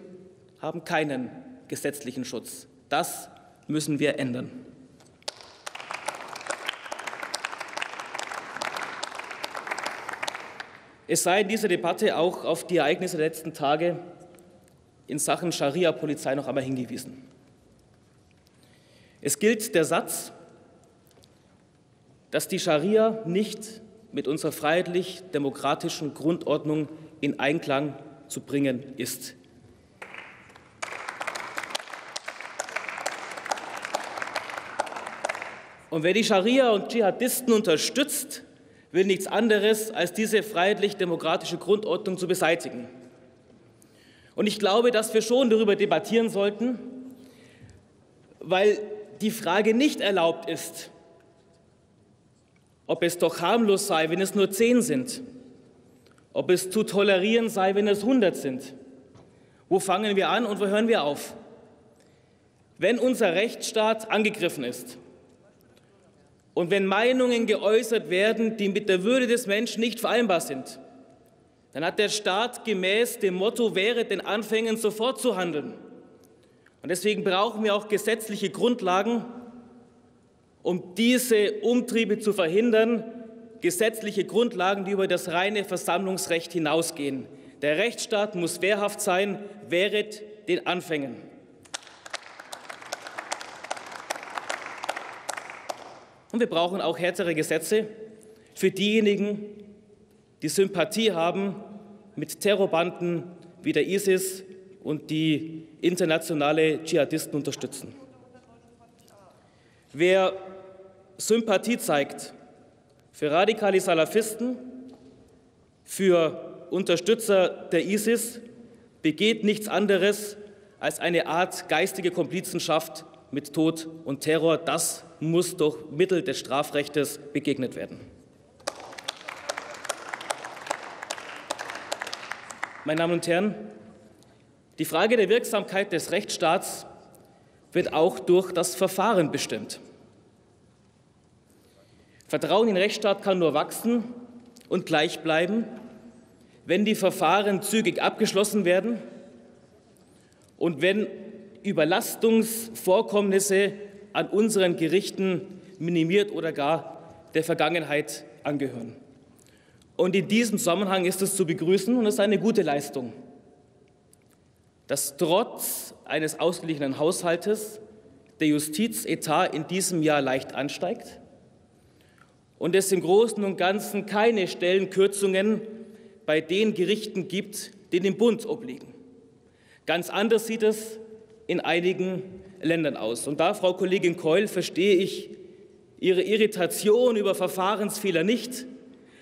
Speaker 11: haben keinen gesetzlichen Schutz. Das müssen wir ändern. Es sei in dieser Debatte auch auf die Ereignisse der letzten Tage in Sachen Scharia-Polizei noch einmal hingewiesen. Es gilt der Satz, dass die Scharia nicht mit unserer freiheitlich-demokratischen Grundordnung in Einklang zu bringen ist. Und wer die Scharia und Dschihadisten unterstützt, will nichts anderes, als diese freiheitlich-demokratische Grundordnung zu beseitigen. Und ich glaube, dass wir schon darüber debattieren sollten, weil die Frage nicht erlaubt ist, ob es doch harmlos sei, wenn es nur zehn sind, ob es zu tolerieren sei, wenn es hundert sind. Wo fangen wir an und wo hören wir auf? Wenn unser Rechtsstaat angegriffen ist, und wenn Meinungen geäußert werden, die mit der Würde des Menschen nicht vereinbar sind, dann hat der Staat gemäß dem Motto wäre den Anfängen sofort zu handeln. Und deswegen brauchen wir auch gesetzliche Grundlagen, um diese Umtriebe zu verhindern, gesetzliche Grundlagen, die über das reine Versammlungsrecht hinausgehen. Der Rechtsstaat muss wehrhaft sein, wehret den Anfängen. Und wir brauchen auch härtere Gesetze für diejenigen, die Sympathie haben mit Terrorbanden wie der ISIS und die internationale Dschihadisten unterstützen. Wer Sympathie zeigt für radikale Salafisten, für Unterstützer der ISIS, begeht nichts anderes als eine Art geistige Komplizenschaft mit Tod und Terror. Das muss durch Mittel des Strafrechts begegnet werden. Meine Damen und Herren, die Frage der Wirksamkeit des Rechtsstaats wird auch durch das Verfahren bestimmt. Vertrauen in den Rechtsstaat kann nur wachsen und gleich bleiben, wenn die Verfahren zügig abgeschlossen werden und wenn Überlastungsvorkommnisse an unseren Gerichten minimiert oder gar der Vergangenheit angehören. Und in diesem Zusammenhang ist es zu begrüßen und es ist eine gute Leistung, dass trotz eines ausgeglichenen Haushaltes der Justizetat in diesem Jahr leicht ansteigt und es im Großen und Ganzen keine Stellenkürzungen bei den Gerichten gibt, die dem Bund obliegen. Ganz anders sieht es in einigen Ländern aus. Und da, Frau Kollegin Keul, verstehe ich Ihre Irritation über Verfahrensfehler nicht,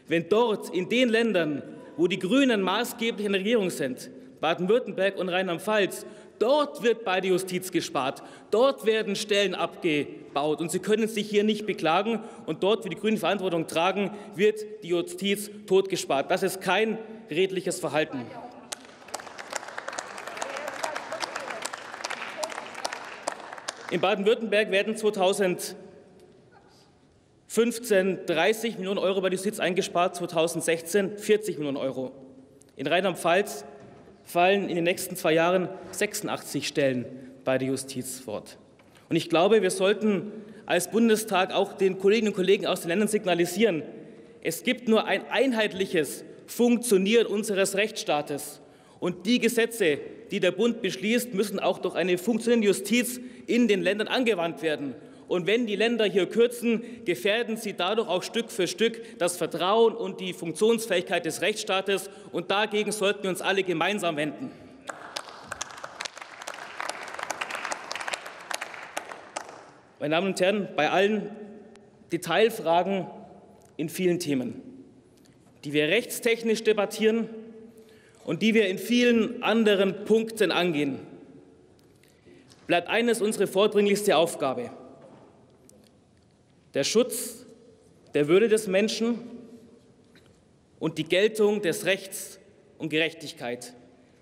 Speaker 11: wenn dort in den Ländern, wo die Grünen maßgeblich in der Regierung sind, Baden-Württemberg und Rheinland-Pfalz, dort wird bei der Justiz gespart, dort werden Stellen abgebaut und Sie können sich hier nicht beklagen und dort, wo die Grünen Verantwortung tragen, wird die Justiz totgespart. Das ist kein redliches Verhalten. In Baden-Württemberg werden 2015 30 Millionen Euro bei der Justiz eingespart, 2016 40 Millionen Euro. In Rheinland-Pfalz fallen in den nächsten zwei Jahren 86 Stellen bei der Justiz fort. Und ich glaube, wir sollten als Bundestag auch den Kolleginnen und Kollegen aus den Ländern signalisieren, es gibt nur ein einheitliches Funktionieren unseres Rechtsstaates. Und die Gesetze, die der Bund beschließt, müssen auch durch eine funktionierende Justiz in den Ländern angewandt werden. Und wenn die Länder hier kürzen, gefährden sie dadurch auch Stück für Stück das Vertrauen und die Funktionsfähigkeit des Rechtsstaates. Und dagegen sollten wir uns alle gemeinsam wenden. Meine Damen und Herren, bei allen Detailfragen in vielen Themen, die wir rechtstechnisch debattieren und die wir in vielen anderen Punkten angehen, bleibt eines unsere vordringlichste Aufgabe, der Schutz der Würde des Menschen und die Geltung des Rechts und Gerechtigkeit.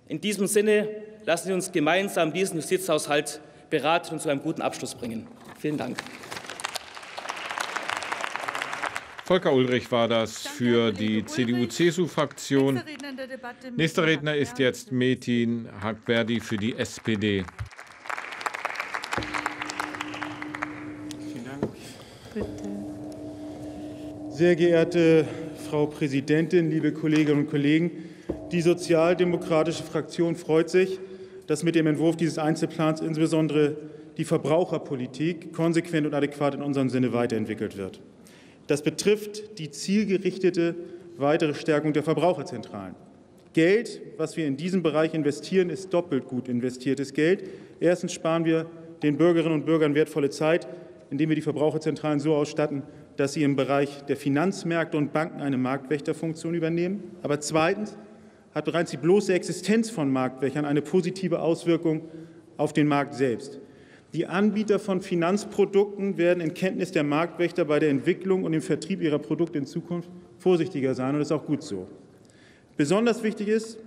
Speaker 11: In diesem Sinne lassen Sie uns gemeinsam diesen Justizhaushalt beraten und zu einem guten Abschluss bringen. Vielen Dank.
Speaker 3: Volker Ulrich war das für die CDU-CSU-Fraktion. Nächster Redner ist jetzt Metin Hakberdi für die SPD.
Speaker 12: Vielen Dank. Sehr geehrte Frau Präsidentin, liebe Kolleginnen und Kollegen! Die sozialdemokratische Fraktion freut sich, dass mit dem Entwurf dieses Einzelplans insbesondere die Verbraucherpolitik konsequent und adäquat in unserem Sinne weiterentwickelt wird. Das betrifft die zielgerichtete weitere Stärkung der Verbraucherzentralen. Geld, was wir in diesem Bereich investieren, ist doppelt gut investiertes Geld. Erstens sparen wir den Bürgerinnen und Bürgern wertvolle Zeit, indem wir die Verbraucherzentralen so ausstatten, dass sie im Bereich der Finanzmärkte und Banken eine Marktwächterfunktion übernehmen. Aber zweitens hat bereits die bloße Existenz von Marktwächtern eine positive Auswirkung auf den Markt selbst. Die Anbieter von Finanzprodukten werden in Kenntnis der Marktwächter bei der Entwicklung und dem Vertrieb ihrer Produkte in Zukunft vorsichtiger sein, und das ist auch gut so. Besonders wichtig ist,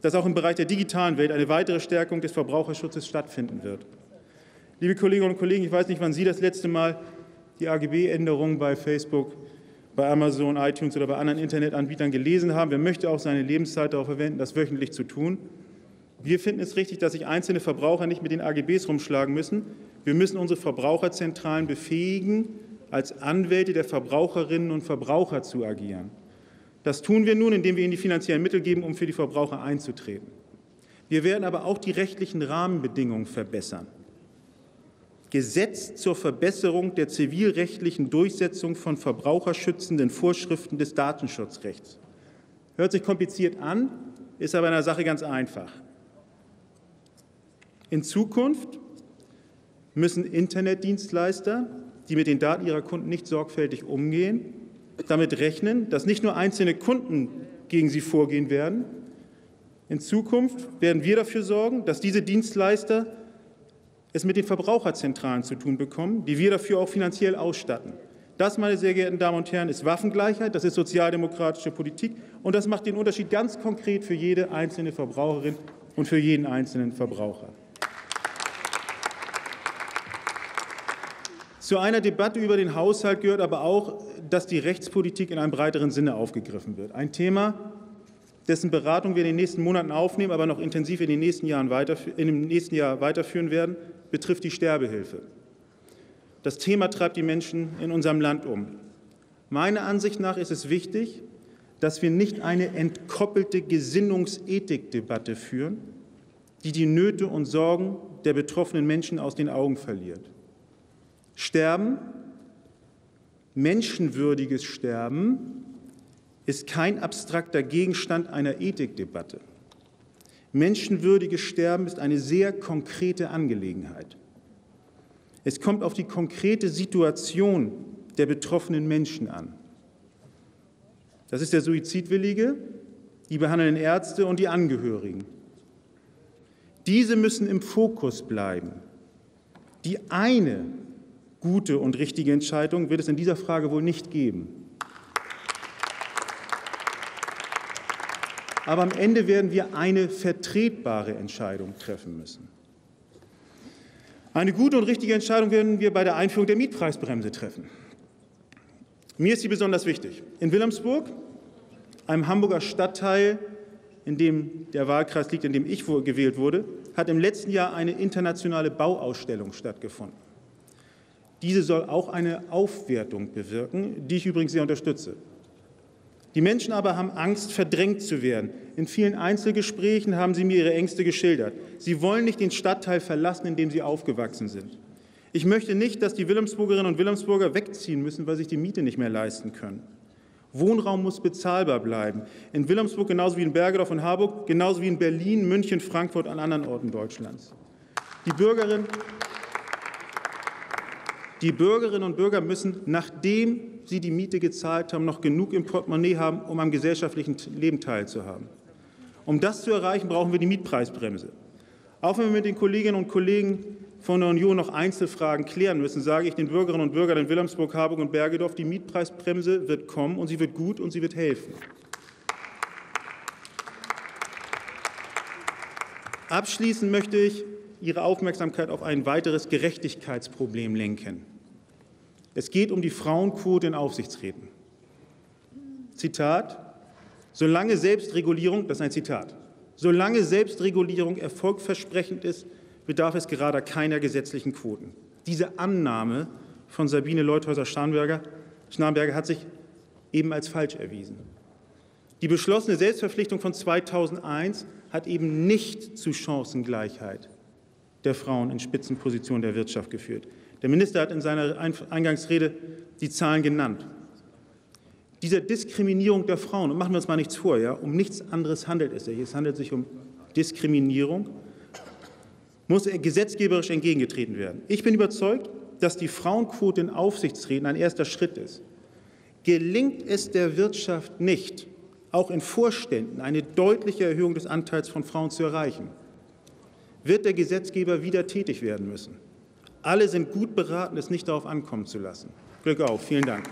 Speaker 12: dass auch im Bereich der digitalen Welt eine weitere Stärkung des Verbraucherschutzes stattfinden wird. Liebe Kolleginnen und Kollegen, ich weiß nicht, wann Sie das letzte Mal die AGB-Änderungen bei Facebook, bei Amazon, iTunes oder bei anderen Internetanbietern gelesen haben. Wer möchte auch seine Lebenszeit darauf verwenden, das wöchentlich zu tun? Wir finden es richtig, dass sich einzelne Verbraucher nicht mit den AGBs rumschlagen müssen. Wir müssen unsere Verbraucherzentralen befähigen, als Anwälte der Verbraucherinnen und Verbraucher zu agieren. Das tun wir nun, indem wir ihnen die finanziellen Mittel geben, um für die Verbraucher einzutreten. Wir werden aber auch die rechtlichen Rahmenbedingungen verbessern. Gesetz zur Verbesserung der zivilrechtlichen Durchsetzung von verbraucherschützenden Vorschriften des Datenschutzrechts. Hört sich kompliziert an, ist aber in der Sache ganz einfach. In Zukunft müssen Internetdienstleister, die mit den Daten ihrer Kunden nicht sorgfältig umgehen, damit rechnen, dass nicht nur einzelne Kunden gegen sie vorgehen werden. In Zukunft werden wir dafür sorgen, dass diese Dienstleister es mit den Verbraucherzentralen zu tun bekommen, die wir dafür auch finanziell ausstatten. Das, meine sehr geehrten Damen und Herren, ist Waffengleichheit, das ist sozialdemokratische Politik und das macht den Unterschied ganz konkret für jede einzelne Verbraucherin und für jeden einzelnen Verbraucher. Zu einer Debatte über den Haushalt gehört aber auch, dass die Rechtspolitik in einem breiteren Sinne aufgegriffen wird. Ein Thema, dessen Beratung wir in den nächsten Monaten aufnehmen, aber noch intensiv in den nächsten Jahren in dem nächsten Jahr weiterführen werden, betrifft die Sterbehilfe. Das Thema treibt die Menschen in unserem Land um. Meiner Ansicht nach ist es wichtig, dass wir nicht eine entkoppelte Gesinnungsethikdebatte führen, die die Nöte und Sorgen der betroffenen Menschen aus den Augen verliert. Sterben, menschenwürdiges Sterben, ist kein abstrakter Gegenstand einer Ethikdebatte. Menschenwürdiges Sterben ist eine sehr konkrete Angelegenheit. Es kommt auf die konkrete Situation der betroffenen Menschen an. Das ist der Suizidwillige, die behandelnden Ärzte und die Angehörigen. Diese müssen im Fokus bleiben. Die eine gute und richtige Entscheidung wird es in dieser Frage wohl nicht geben. Aber am Ende werden wir eine vertretbare Entscheidung treffen müssen. Eine gute und richtige Entscheidung werden wir bei der Einführung der Mietpreisbremse treffen. Mir ist sie besonders wichtig. In Wilhelmsburg, einem Hamburger Stadtteil, in dem der Wahlkreis liegt, in dem ich gewählt wurde, hat im letzten Jahr eine internationale Bauausstellung stattgefunden. Diese soll auch eine Aufwertung bewirken, die ich übrigens sehr unterstütze. Die Menschen aber haben Angst, verdrängt zu werden. In vielen Einzelgesprächen haben sie mir ihre Ängste geschildert. Sie wollen nicht den Stadtteil verlassen, in dem sie aufgewachsen sind. Ich möchte nicht, dass die Wilhelmsburgerinnen und Wilhelmsburger wegziehen müssen, weil sich die Miete nicht mehr leisten können. Wohnraum muss bezahlbar bleiben. In Wilhelmsburg genauso wie in Bergedorf und Harburg, genauso wie in Berlin, München, Frankfurt und an anderen Orten Deutschlands. Die Bürgerinnen, die Bürgerinnen und Bürger müssen, nachdem sie die Miete gezahlt haben, noch genug im Portemonnaie haben, um am gesellschaftlichen Leben teilzuhaben. Um das zu erreichen, brauchen wir die Mietpreisbremse. Auch wenn wir mit den Kolleginnen und Kollegen von der Union noch Einzelfragen klären müssen, sage ich den Bürgerinnen und Bürgern in Wilhelmsburg, Harburg und Bergedorf, die Mietpreisbremse wird kommen und sie wird gut und sie wird helfen. Abschließend möchte ich Ihre Aufmerksamkeit auf ein weiteres Gerechtigkeitsproblem lenken. Es geht um die Frauenquote in Aufsichtsräten. Zitat, solange Selbstregulierung, das ist ein Zitat, solange Selbstregulierung erfolgversprechend ist, bedarf es gerade keiner gesetzlichen Quoten. Diese Annahme von Sabine Leuthäuser-Schnarrenberger hat sich eben als falsch erwiesen. Die beschlossene Selbstverpflichtung von 2001 hat eben nicht zu Chancengleichheit der Frauen in Spitzenpositionen der Wirtschaft geführt. Der Minister hat in seiner Eingangsrede die Zahlen genannt. Dieser Diskriminierung der Frauen, und machen wir uns mal nichts vor, ja, um nichts anderes handelt es sich. Es handelt sich um Diskriminierung muss gesetzgeberisch entgegengetreten werden. Ich bin überzeugt, dass die Frauenquote in Aufsichtsräten ein erster Schritt ist. Gelingt es der Wirtschaft nicht, auch in Vorständen eine deutliche Erhöhung des Anteils von Frauen zu erreichen, wird der Gesetzgeber wieder tätig werden müssen. Alle sind gut beraten, es nicht darauf ankommen zu lassen. Glück auf. Vielen Dank.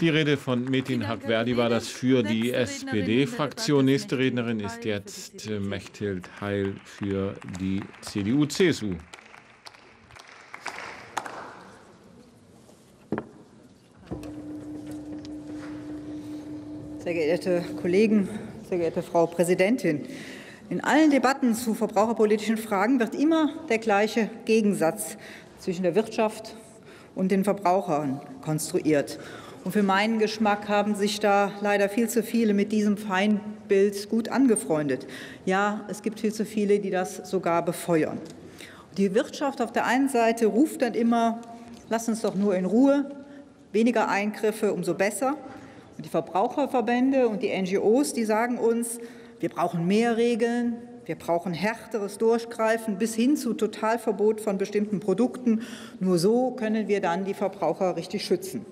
Speaker 3: Die Rede von Metin Hakverdi war das für die SPD-Fraktion. Nächste Rednerin ist jetzt äh, Mechthild Heil für die CDU-CSU.
Speaker 13: Sehr geehrte Kollegen, sehr geehrte Frau Präsidentin! In allen Debatten zu verbraucherpolitischen Fragen wird immer der gleiche Gegensatz zwischen der Wirtschaft und den Verbrauchern konstruiert. Und für meinen Geschmack haben sich da leider viel zu viele mit diesem Feindbild gut angefreundet. Ja, es gibt viel zu viele, die das sogar befeuern. Die Wirtschaft auf der einen Seite ruft dann immer, lass uns doch nur in Ruhe, weniger Eingriffe, umso besser. Und die Verbraucherverbände und die NGOs, die sagen uns, wir brauchen mehr Regeln, wir brauchen härteres Durchgreifen bis hin zu Totalverbot von bestimmten Produkten. Nur so können wir dann die Verbraucher richtig schützen.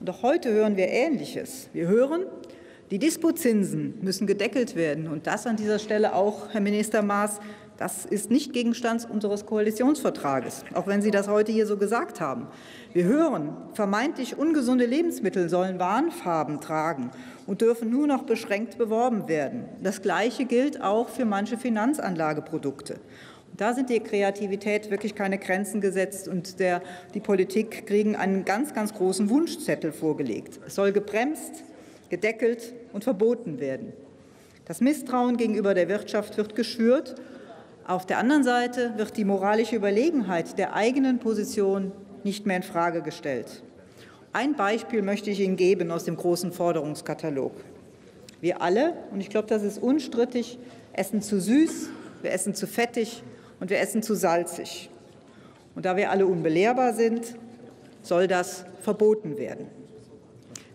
Speaker 13: Und auch heute hören wir Ähnliches. Wir hören, die Dispozinsen müssen gedeckelt werden. Und das an dieser Stelle auch, Herr Minister Maas, das ist nicht Gegenstand unseres Koalitionsvertrages, auch wenn Sie das heute hier so gesagt haben. Wir hören, vermeintlich ungesunde Lebensmittel sollen Warnfarben tragen und dürfen nur noch beschränkt beworben werden. Das Gleiche gilt auch für manche Finanzanlageprodukte. Da sind der Kreativität wirklich keine Grenzen gesetzt und der, die Politik kriegen einen ganz, ganz großen Wunschzettel vorgelegt. Es soll gebremst, gedeckelt und verboten werden. Das Misstrauen gegenüber der Wirtschaft wird geschürt. Auf der anderen Seite wird die moralische Überlegenheit der eigenen Position nicht mehr in Frage gestellt. Ein Beispiel möchte ich Ihnen geben aus dem großen Forderungskatalog. Wir alle, und ich glaube, das ist unstrittig, essen zu süß, wir essen zu fettig und wir essen zu salzig. Und da wir alle unbelehrbar sind, soll das verboten werden.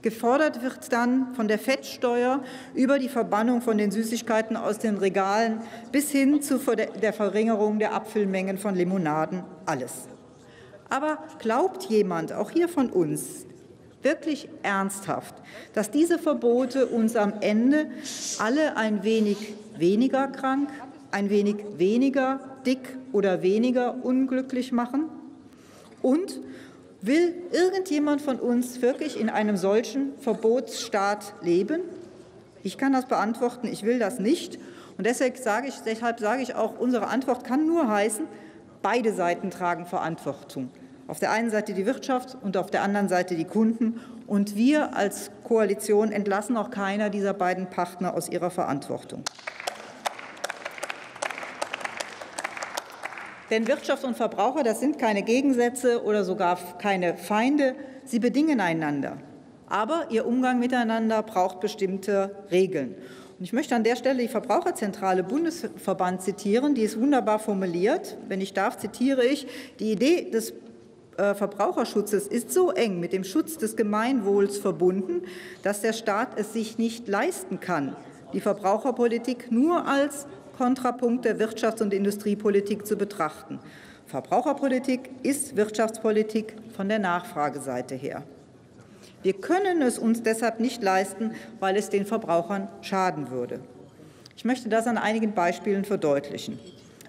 Speaker 13: Gefordert wird dann von der Fettsteuer über die Verbannung von den Süßigkeiten aus den Regalen bis hin zu der Verringerung der Abfüllmengen von Limonaden alles. Aber glaubt jemand, auch hier von uns, wirklich ernsthaft, dass diese Verbote uns am Ende alle ein wenig weniger krank, ein wenig weniger dick oder weniger unglücklich machen? Und will irgendjemand von uns wirklich in einem solchen Verbotsstaat leben? Ich kann das beantworten, ich will das nicht. Und deshalb sage ich, deshalb sage ich auch, unsere Antwort kann nur heißen, beide Seiten tragen Verantwortung. Auf der einen Seite die Wirtschaft und auf der anderen Seite die Kunden. Und wir als Koalition entlassen auch keiner dieser beiden Partner aus ihrer Verantwortung. Denn Wirtschaft und Verbraucher, das sind keine Gegensätze oder sogar keine Feinde, sie bedingen einander. Aber ihr Umgang miteinander braucht bestimmte Regeln. Ich möchte an der Stelle die Verbraucherzentrale Bundesverband zitieren, die ist wunderbar formuliert. Wenn ich darf, zitiere ich, die Idee des äh, Verbraucherschutzes ist so eng mit dem Schutz des Gemeinwohls verbunden, dass der Staat es sich nicht leisten kann, die Verbraucherpolitik nur als Kontrapunkt der Wirtschafts- und Industriepolitik zu betrachten. Verbraucherpolitik ist Wirtschaftspolitik von der Nachfrageseite her. Wir können es uns deshalb nicht leisten, weil es den Verbrauchern schaden würde. Ich möchte das an einigen Beispielen verdeutlichen.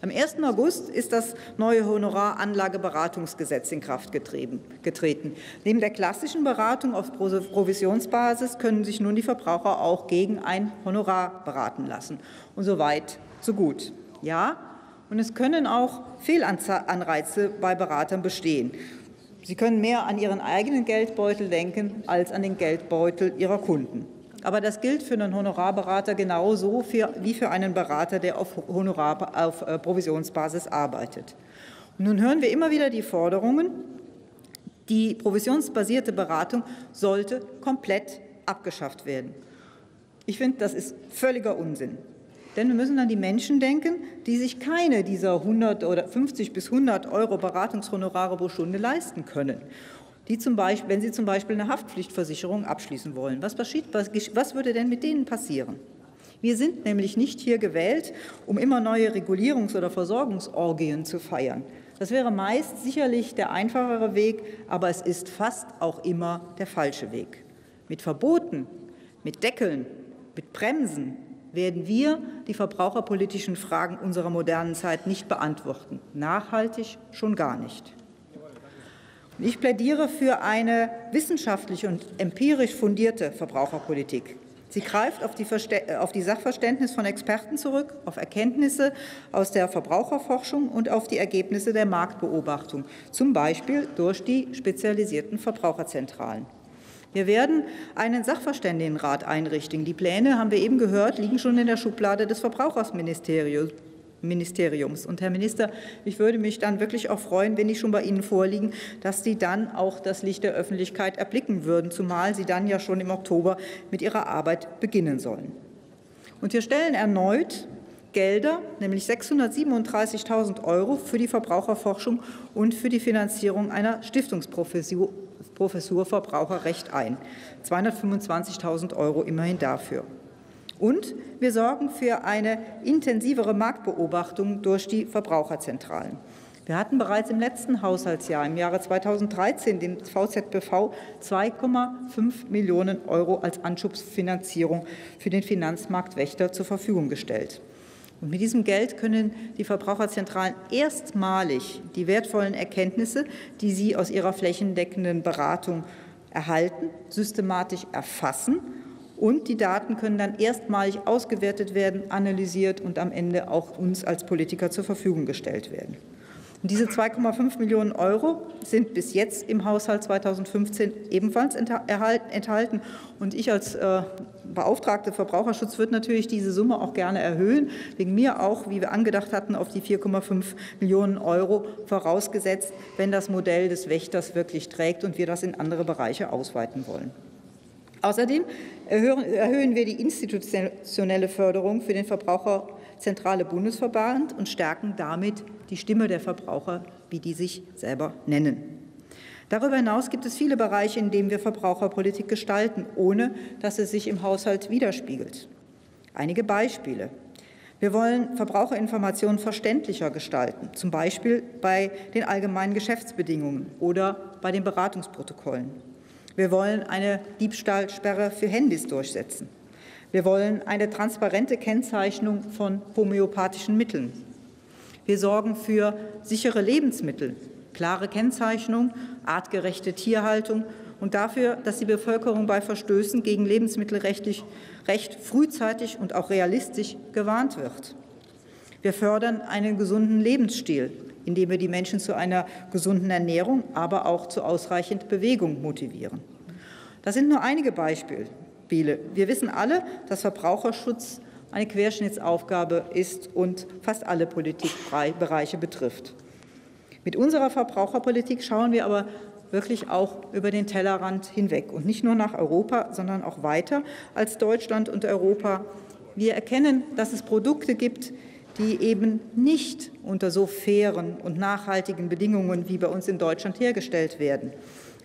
Speaker 13: Am 1. August ist das neue Honoraranlageberatungsgesetz in Kraft getreten. Neben der klassischen Beratung auf Provisionsbasis können sich nun die Verbraucher auch gegen ein Honorar beraten lassen. Und so weit, so gut. Ja, und es können auch Fehlanreize bei Beratern bestehen. Sie können mehr an ihren eigenen Geldbeutel denken als an den Geldbeutel ihrer Kunden. Aber das gilt für einen Honorarberater genauso wie für einen Berater, der auf, Honorar, auf äh, Provisionsbasis arbeitet. Und nun hören wir immer wieder die Forderungen, die provisionsbasierte Beratung sollte komplett abgeschafft werden. Ich finde, das ist völliger Unsinn. Denn wir müssen an die Menschen denken, die sich keine dieser 100 oder 50 bis 100 Euro Beratungshonorare pro Stunde leisten können die zum Beispiel, wenn sie zum Beispiel eine Haftpflichtversicherung abschließen wollen. Was, was, was würde denn mit denen passieren? Wir sind nämlich nicht hier gewählt, um immer neue Regulierungs- oder Versorgungsorgien zu feiern. Das wäre meist sicherlich der einfachere Weg, aber es ist fast auch immer der falsche Weg. Mit Verboten, mit Deckeln, mit Bremsen werden wir die verbraucherpolitischen Fragen unserer modernen Zeit nicht beantworten. Nachhaltig schon gar nicht. Ich plädiere für eine wissenschaftlich und empirisch fundierte Verbraucherpolitik. Sie greift auf die, auf die, Sachverständnis von Experten zurück, auf Erkenntnisse aus der Verbraucherforschung und auf die Ergebnisse der Marktbeobachtung, zum Beispiel durch die spezialisierten Verbraucherzentralen. Wir werden einen Sachverständigenrat einrichten. Die Pläne, haben wir eben gehört, liegen schon in der Schublade des Verbrauchersministeriums. Ministeriums. Und Herr Minister, ich würde mich dann wirklich auch freuen, wenn die schon bei Ihnen vorliegen, dass Sie dann auch das Licht der Öffentlichkeit erblicken würden, zumal Sie dann ja schon im Oktober mit Ihrer Arbeit beginnen sollen. Und wir stellen erneut Gelder, nämlich 637.000 Euro für die Verbraucherforschung und für die Finanzierung einer Stiftungsprofessur Professur Verbraucherrecht ein. 225.000 Euro immerhin dafür. Und wir sorgen für eine intensivere Marktbeobachtung durch die Verbraucherzentralen. Wir hatten bereits im letzten Haushaltsjahr, im Jahre 2013, dem VZBV 2,5 Millionen Euro als Anschubsfinanzierung für den Finanzmarktwächter zur Verfügung gestellt. Und mit diesem Geld können die Verbraucherzentralen erstmalig die wertvollen Erkenntnisse, die sie aus ihrer flächendeckenden Beratung erhalten, systematisch erfassen und die Daten können dann erstmalig ausgewertet werden, analysiert und am Ende auch uns als Politiker zur Verfügung gestellt werden. Und diese 2,5 Millionen Euro sind bis jetzt im Haushalt 2015 ebenfalls enthalten. Und ich als äh, Beauftragte Verbraucherschutz würde natürlich diese Summe auch gerne erhöhen, wegen mir auch, wie wir angedacht hatten, auf die 4,5 Millionen Euro, vorausgesetzt, wenn das Modell des Wächters wirklich trägt und wir das in andere Bereiche ausweiten wollen. Außerdem erhöhen wir die institutionelle Förderung für den Verbraucherzentrale Bundesverband und stärken damit die Stimme der Verbraucher, wie die sich selber nennen. Darüber hinaus gibt es viele Bereiche, in denen wir Verbraucherpolitik gestalten, ohne dass es sich im Haushalt widerspiegelt. Einige Beispiele. Wir wollen Verbraucherinformationen verständlicher gestalten, zum Beispiel bei den allgemeinen Geschäftsbedingungen oder bei den Beratungsprotokollen. Wir wollen eine Diebstahlsperre für Handys durchsetzen. Wir wollen eine transparente Kennzeichnung von homöopathischen Mitteln. Wir sorgen für sichere Lebensmittel, klare Kennzeichnung, artgerechte Tierhaltung und dafür, dass die Bevölkerung bei Verstößen gegen lebensmittelrechtlich recht frühzeitig und auch realistisch gewarnt wird. Wir fördern einen gesunden Lebensstil, indem wir die Menschen zu einer gesunden Ernährung, aber auch zu ausreichend Bewegung motivieren. Das sind nur einige Beispiele. Wir wissen alle, dass Verbraucherschutz eine Querschnittsaufgabe ist und fast alle Politikbereiche betrifft. Mit unserer Verbraucherpolitik schauen wir aber wirklich auch über den Tellerrand hinweg und nicht nur nach Europa, sondern auch weiter als Deutschland und Europa Wir erkennen, dass es Produkte gibt, die eben nicht unter so fairen und nachhaltigen Bedingungen wie bei uns in Deutschland hergestellt werden.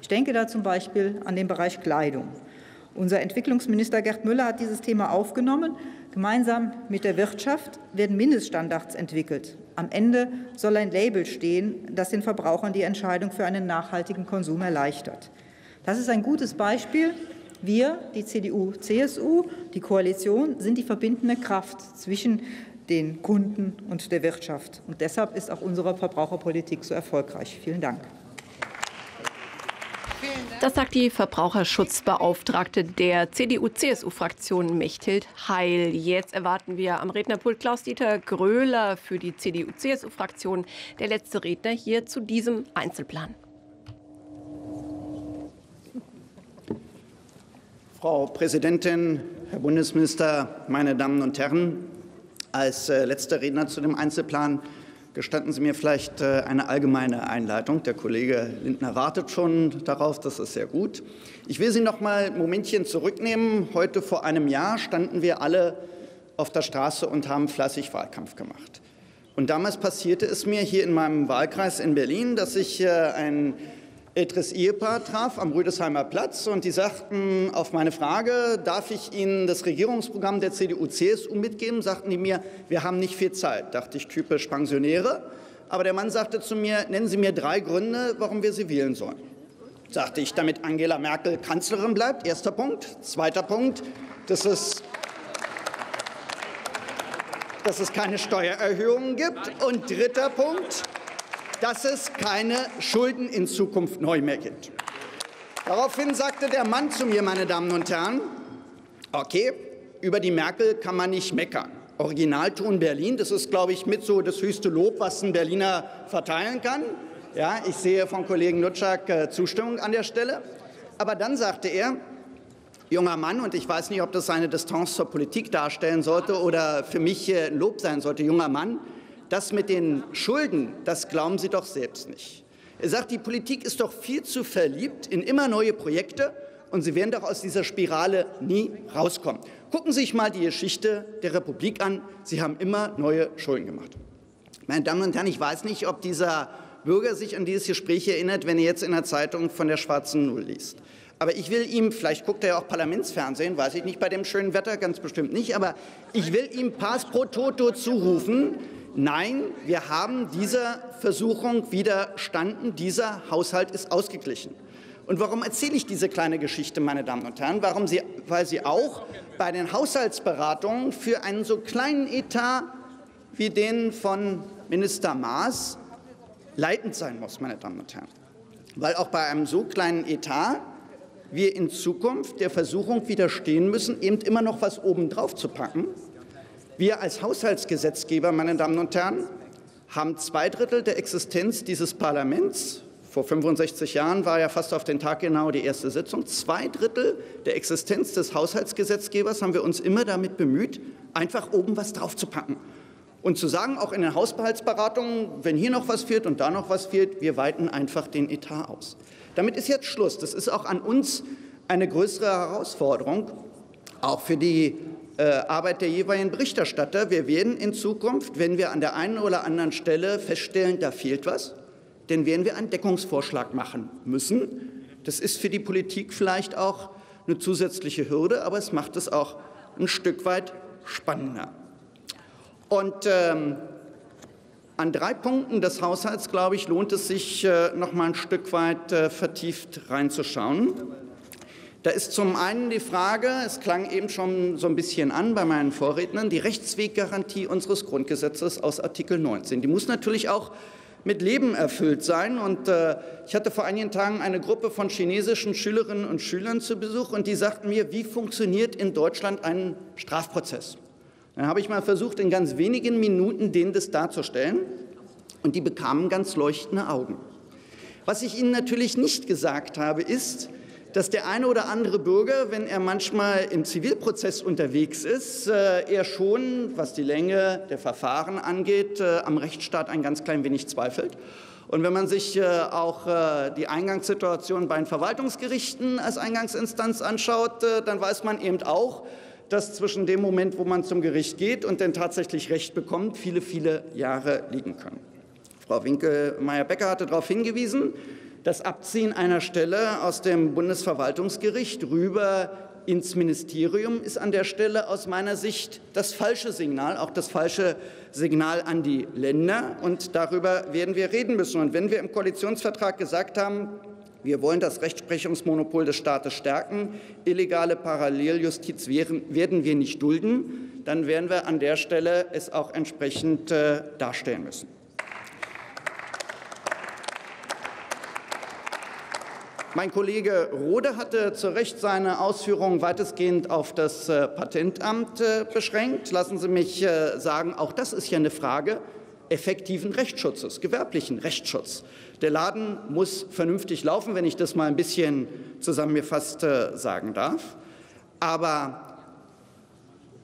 Speaker 13: Ich denke da zum Beispiel an den Bereich Kleidung. Unser Entwicklungsminister Gerd Müller hat dieses Thema aufgenommen. Gemeinsam mit der Wirtschaft werden Mindeststandards entwickelt. Am Ende soll ein Label stehen, das den Verbrauchern die Entscheidung für einen nachhaltigen Konsum erleichtert. Das ist ein gutes Beispiel. Wir, die CDU, CSU, die Koalition, sind die verbindende Kraft zwischen den Kunden und der Wirtschaft. Und deshalb ist auch unsere Verbraucherpolitik so erfolgreich. Vielen Dank.
Speaker 14: Das sagt die Verbraucherschutzbeauftragte der CDU-CSU-Fraktion Mechthild Heil. Jetzt erwarten wir am Rednerpult Klaus-Dieter Gröhler für die CDU-CSU-Fraktion, der letzte Redner hier zu diesem Einzelplan.
Speaker 15: Frau Präsidentin, Herr Bundesminister, meine Damen und Herren! Als äh, letzter Redner zu dem Einzelplan Gestatten Sie mir vielleicht äh, eine allgemeine Einleitung. Der Kollege Lindner wartet schon darauf, das ist sehr gut. Ich will Sie noch mal ein Momentchen zurücknehmen. Heute vor einem Jahr standen wir alle auf der Straße und haben fleißig Wahlkampf gemacht. Und damals passierte es mir hier in meinem Wahlkreis in Berlin, dass ich äh, ein älteres Ehepaar traf am Rüdesheimer Platz und die sagten auf meine Frage, darf ich Ihnen das Regierungsprogramm der CDU-CSU mitgeben, sagten die mir, wir haben nicht viel Zeit. Dachte ich, typisch Pensionäre. Aber der Mann sagte zu mir, nennen Sie mir drei Gründe, warum wir Sie wählen sollen. Sagte ich, damit Angela Merkel Kanzlerin bleibt. Erster Punkt. Zweiter Punkt, dass es dass es keine Steuererhöhungen gibt. Und dritter Punkt, dass es keine Schulden in Zukunft neu mehr gibt. Daraufhin sagte der Mann zu mir, meine Damen und Herren, okay, über die Merkel kann man nicht meckern. Originalton Berlin, das ist, glaube ich, mit so das höchste Lob, was ein Berliner verteilen kann. Ja, ich sehe von Kollegen Nutschak äh, Zustimmung an der Stelle. Aber dann sagte er, junger Mann, und ich weiß nicht, ob das seine Distanz zur Politik darstellen sollte oder für mich äh, ein Lob sein sollte, junger Mann, das mit den Schulden, das glauben Sie doch selbst nicht. Er sagt, die Politik ist doch viel zu verliebt in immer neue Projekte und Sie werden doch aus dieser Spirale nie rauskommen. Gucken Sie sich mal die Geschichte der Republik an. Sie haben immer neue Schulden gemacht. Meine Damen und Herren, ich weiß nicht, ob dieser Bürger sich an dieses Gespräch erinnert, wenn er jetzt in der Zeitung von der schwarzen Null liest. Aber ich will ihm, vielleicht guckt er ja auch Parlamentsfernsehen, weiß ich nicht, bei dem schönen Wetter ganz bestimmt nicht, aber ich will ihm Pass pro Toto zurufen, Nein, wir haben dieser Versuchung widerstanden. Dieser Haushalt ist ausgeglichen. Und warum erzähle ich diese kleine Geschichte, meine Damen und Herren? Warum sie, weil sie auch bei den Haushaltsberatungen für einen so kleinen Etat wie den von Minister Maas leitend sein muss, meine Damen und Herren. Weil auch bei einem so kleinen Etat wir in Zukunft der Versuchung widerstehen müssen, eben immer noch was obendrauf zu packen wir als Haushaltsgesetzgeber, meine Damen und Herren, haben zwei Drittel der Existenz dieses Parlaments vor 65 Jahren war ja fast auf den Tag genau die erste Sitzung. Zwei Drittel der Existenz des Haushaltsgesetzgebers haben wir uns immer damit bemüht, einfach oben was draufzupacken. Und zu sagen, auch in den Haushaltsberatungen, wenn hier noch was fehlt und da noch was fehlt, wir weiten einfach den Etat aus. Damit ist jetzt Schluss. Das ist auch an uns eine größere Herausforderung, auch für die Arbeit der jeweiligen Berichterstatter. Wir werden in Zukunft, wenn wir an der einen oder anderen Stelle feststellen, da fehlt was, dann werden wir einen Deckungsvorschlag machen müssen. Das ist für die Politik vielleicht auch eine zusätzliche Hürde, aber es macht es auch ein Stück weit spannender. Und ähm, an drei Punkten des Haushalts, glaube ich, lohnt es sich, äh, noch mal ein Stück weit äh, vertieft reinzuschauen. Da ist zum einen die Frage, es klang eben schon so ein bisschen an bei meinen Vorrednern, die Rechtsweggarantie unseres Grundgesetzes aus Artikel 19. Die muss natürlich auch mit Leben erfüllt sein. Und äh, ich hatte vor einigen Tagen eine Gruppe von chinesischen Schülerinnen und Schülern zu Besuch und die sagten mir, wie funktioniert in Deutschland ein Strafprozess? Dann habe ich mal versucht, in ganz wenigen Minuten denen das darzustellen und die bekamen ganz leuchtende Augen. Was ich ihnen natürlich nicht gesagt habe, ist, dass der eine oder andere Bürger, wenn er manchmal im Zivilprozess unterwegs ist, äh, er schon, was die Länge der Verfahren angeht, äh, am Rechtsstaat ein ganz klein wenig zweifelt. Und wenn man sich äh, auch die Eingangssituation bei den Verwaltungsgerichten als Eingangsinstanz anschaut, dann weiß man eben auch, dass zwischen dem Moment, wo man zum Gericht geht und dann tatsächlich Recht bekommt, viele, viele Jahre liegen können. Frau Winkelmeier-Becker hatte darauf hingewiesen, das Abziehen einer Stelle aus dem Bundesverwaltungsgericht rüber ins Ministerium ist an der Stelle aus meiner Sicht das falsche Signal, auch das falsche Signal an die Länder. Und darüber werden wir reden müssen. Und wenn wir im Koalitionsvertrag gesagt haben, wir wollen das Rechtsprechungsmonopol des Staates stärken, illegale Paralleljustiz werden wir nicht dulden, dann werden wir an der Stelle es auch entsprechend äh, darstellen müssen. Mein Kollege Rode hatte zu Recht seine Ausführungen weitestgehend auf das äh, Patentamt äh, beschränkt. Lassen Sie mich äh, sagen, auch das ist ja eine Frage effektiven Rechtsschutzes, gewerblichen Rechtsschutz. Der Laden muss vernünftig laufen, wenn ich das mal ein bisschen zusammengefasst sagen darf. Aber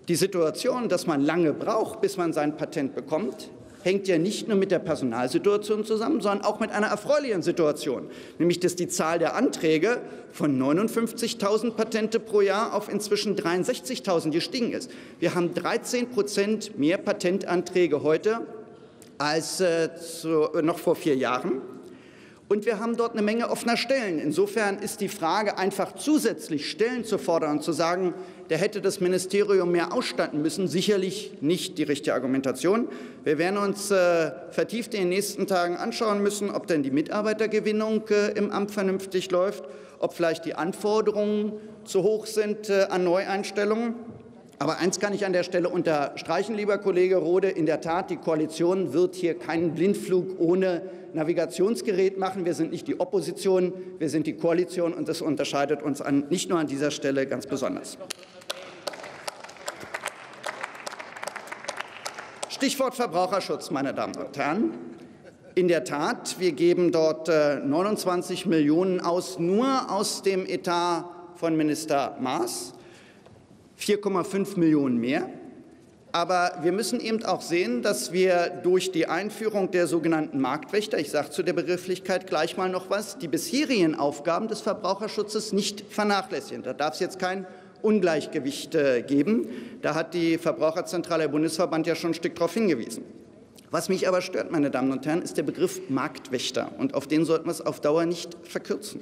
Speaker 15: die Situation, dass man lange braucht, bis man sein Patent bekommt, hängt ja nicht nur mit der Personalsituation zusammen, sondern auch mit einer erfreulichen Situation, nämlich dass die Zahl der Anträge von 59.000 Patente pro Jahr auf inzwischen 63.000 gestiegen ist. Wir haben 13 Prozent mehr Patentanträge heute als äh, zu, noch vor vier Jahren. Und wir haben dort eine Menge offener Stellen. Insofern ist die Frage, einfach zusätzlich Stellen zu fordern und zu sagen, da hätte das Ministerium mehr ausstatten müssen, sicherlich nicht die richtige Argumentation. Wir werden uns äh, vertieft in den nächsten Tagen anschauen müssen, ob denn die Mitarbeitergewinnung äh, im Amt vernünftig läuft, ob vielleicht die Anforderungen zu hoch sind äh, an Neueinstellungen. Aber eins kann ich an der Stelle unterstreichen, lieber Kollege Rode. In der Tat, die Koalition wird hier keinen Blindflug ohne Navigationsgerät machen. Wir sind nicht die Opposition, wir sind die Koalition, und das unterscheidet uns an, nicht nur an dieser Stelle ganz besonders. Stichwort Verbraucherschutz, meine Damen und Herren. In der Tat, wir geben dort 29 äh, Millionen aus, nur aus dem Etat von Minister Maas. 4,5 Millionen mehr. Aber wir müssen eben auch sehen, dass wir durch die Einführung der sogenannten Marktwächter, ich sage zu der Begrifflichkeit gleich mal noch was, die bisherigen Aufgaben des Verbraucherschutzes nicht vernachlässigen. Da darf es jetzt kein Ungleichgewicht geben. Da hat die Verbraucherzentrale der Bundesverband ja schon ein Stück darauf hingewiesen. Was mich aber stört, meine Damen und Herren, ist der Begriff Marktwächter. Und auf den sollten wir es auf Dauer nicht verkürzen.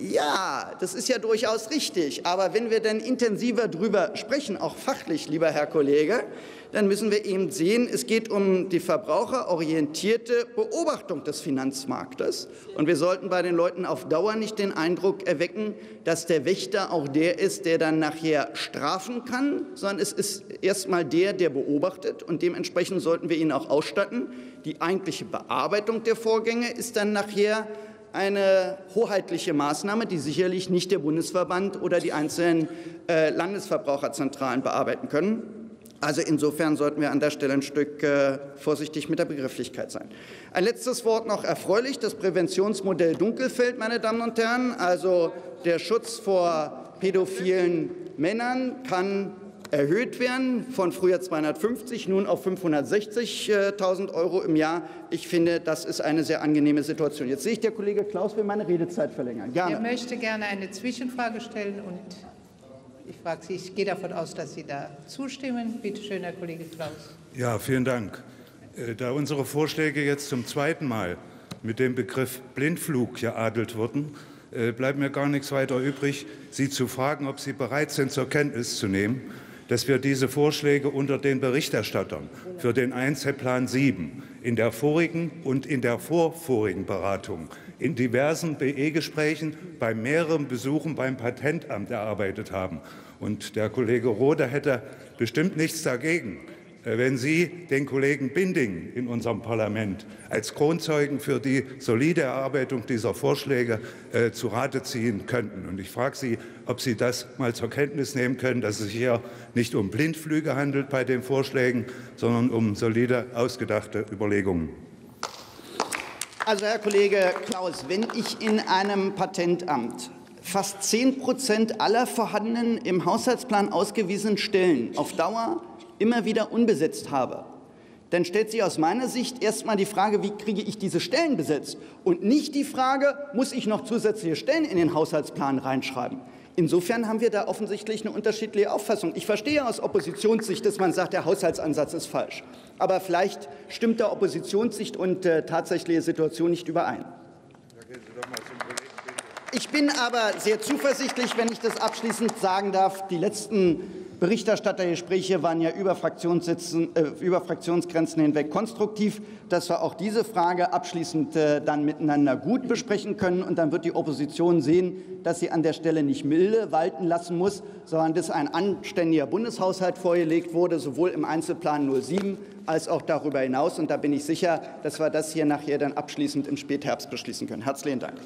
Speaker 15: Ja, das ist ja durchaus richtig. Aber wenn wir dann intensiver darüber sprechen, auch fachlich, lieber Herr Kollege, dann müssen wir eben sehen, es geht um die verbraucherorientierte Beobachtung des Finanzmarktes. Und wir sollten bei den Leuten auf Dauer nicht den Eindruck erwecken, dass der Wächter auch der ist, der dann nachher strafen kann, sondern es ist erst mal der, der beobachtet. Und dementsprechend sollten wir ihn auch ausstatten. Die eigentliche Bearbeitung der Vorgänge ist dann nachher eine hoheitliche Maßnahme, die sicherlich nicht der Bundesverband oder die einzelnen äh, Landesverbraucherzentralen bearbeiten können. Also insofern sollten wir an der Stelle ein Stück äh, vorsichtig mit der Begrifflichkeit sein. Ein letztes Wort noch erfreulich, das Präventionsmodell Dunkelfeld, meine Damen und Herren. Also der Schutz vor pädophilen Männern kann erhöht werden, von früher 250 nun auf 560.000 Euro im Jahr. Ich finde, das ist eine sehr angenehme Situation. Jetzt sehe ich, der Kollege Klaus will meine Redezeit verlängern.
Speaker 16: Gerne. Er möchte gerne eine Zwischenfrage stellen und ich frage Sie, ich gehe davon aus, dass Sie da zustimmen. Bitte schön, Herr Kollege Klaus.
Speaker 1: Ja, vielen Dank. Äh, da unsere Vorschläge jetzt zum zweiten Mal mit dem Begriff Blindflug geadelt wurden, äh, bleibt mir gar nichts weiter übrig, Sie zu fragen, ob Sie bereit sind, zur Kenntnis zu nehmen, dass wir diese Vorschläge unter den Berichterstattern für den Einzelplan 7 in der vorigen und in der vorvorigen Beratung in diversen BE-Gesprächen bei mehreren Besuchen beim Patentamt erarbeitet haben. Und der Kollege Rode hätte bestimmt nichts dagegen, wenn Sie den Kollegen Binding in unserem Parlament als Kronzeugen für die solide Erarbeitung dieser Vorschläge äh, zu Rate ziehen könnten. Und ich frage Sie, ob Sie das mal zur Kenntnis nehmen können, dass es hier nicht um Blindflüge handelt bei den Vorschlägen, sondern um solide ausgedachte Überlegungen.
Speaker 15: Also, Herr Kollege Klaus, wenn ich in einem Patentamt fast 10 Prozent aller vorhandenen im Haushaltsplan ausgewiesenen Stellen auf Dauer immer wieder unbesetzt habe, dann stellt sich aus meiner Sicht erst mal die Frage, wie kriege ich diese Stellen besetzt? Und nicht die Frage, muss ich noch zusätzliche Stellen in den Haushaltsplan reinschreiben? Insofern haben wir da offensichtlich eine unterschiedliche Auffassung. Ich verstehe aus Oppositionssicht, dass man sagt, der Haushaltsansatz ist falsch. Aber vielleicht stimmt der Oppositionssicht und äh, tatsächliche Situation nicht überein. Ich bin aber sehr zuversichtlich, wenn ich das abschließend sagen darf. Die letzten Berichterstattergespräche waren ja über, äh, über Fraktionsgrenzen hinweg konstruktiv, dass wir auch diese Frage abschließend äh, dann miteinander gut besprechen können. Und dann wird die Opposition sehen, dass sie an der Stelle nicht milde walten lassen muss, sondern dass ein anständiger Bundeshaushalt vorgelegt wurde, sowohl im Einzelplan 07 als auch darüber hinaus. Und da bin ich sicher, dass wir das hier nachher dann abschließend im Spätherbst beschließen können. Herzlichen Dank.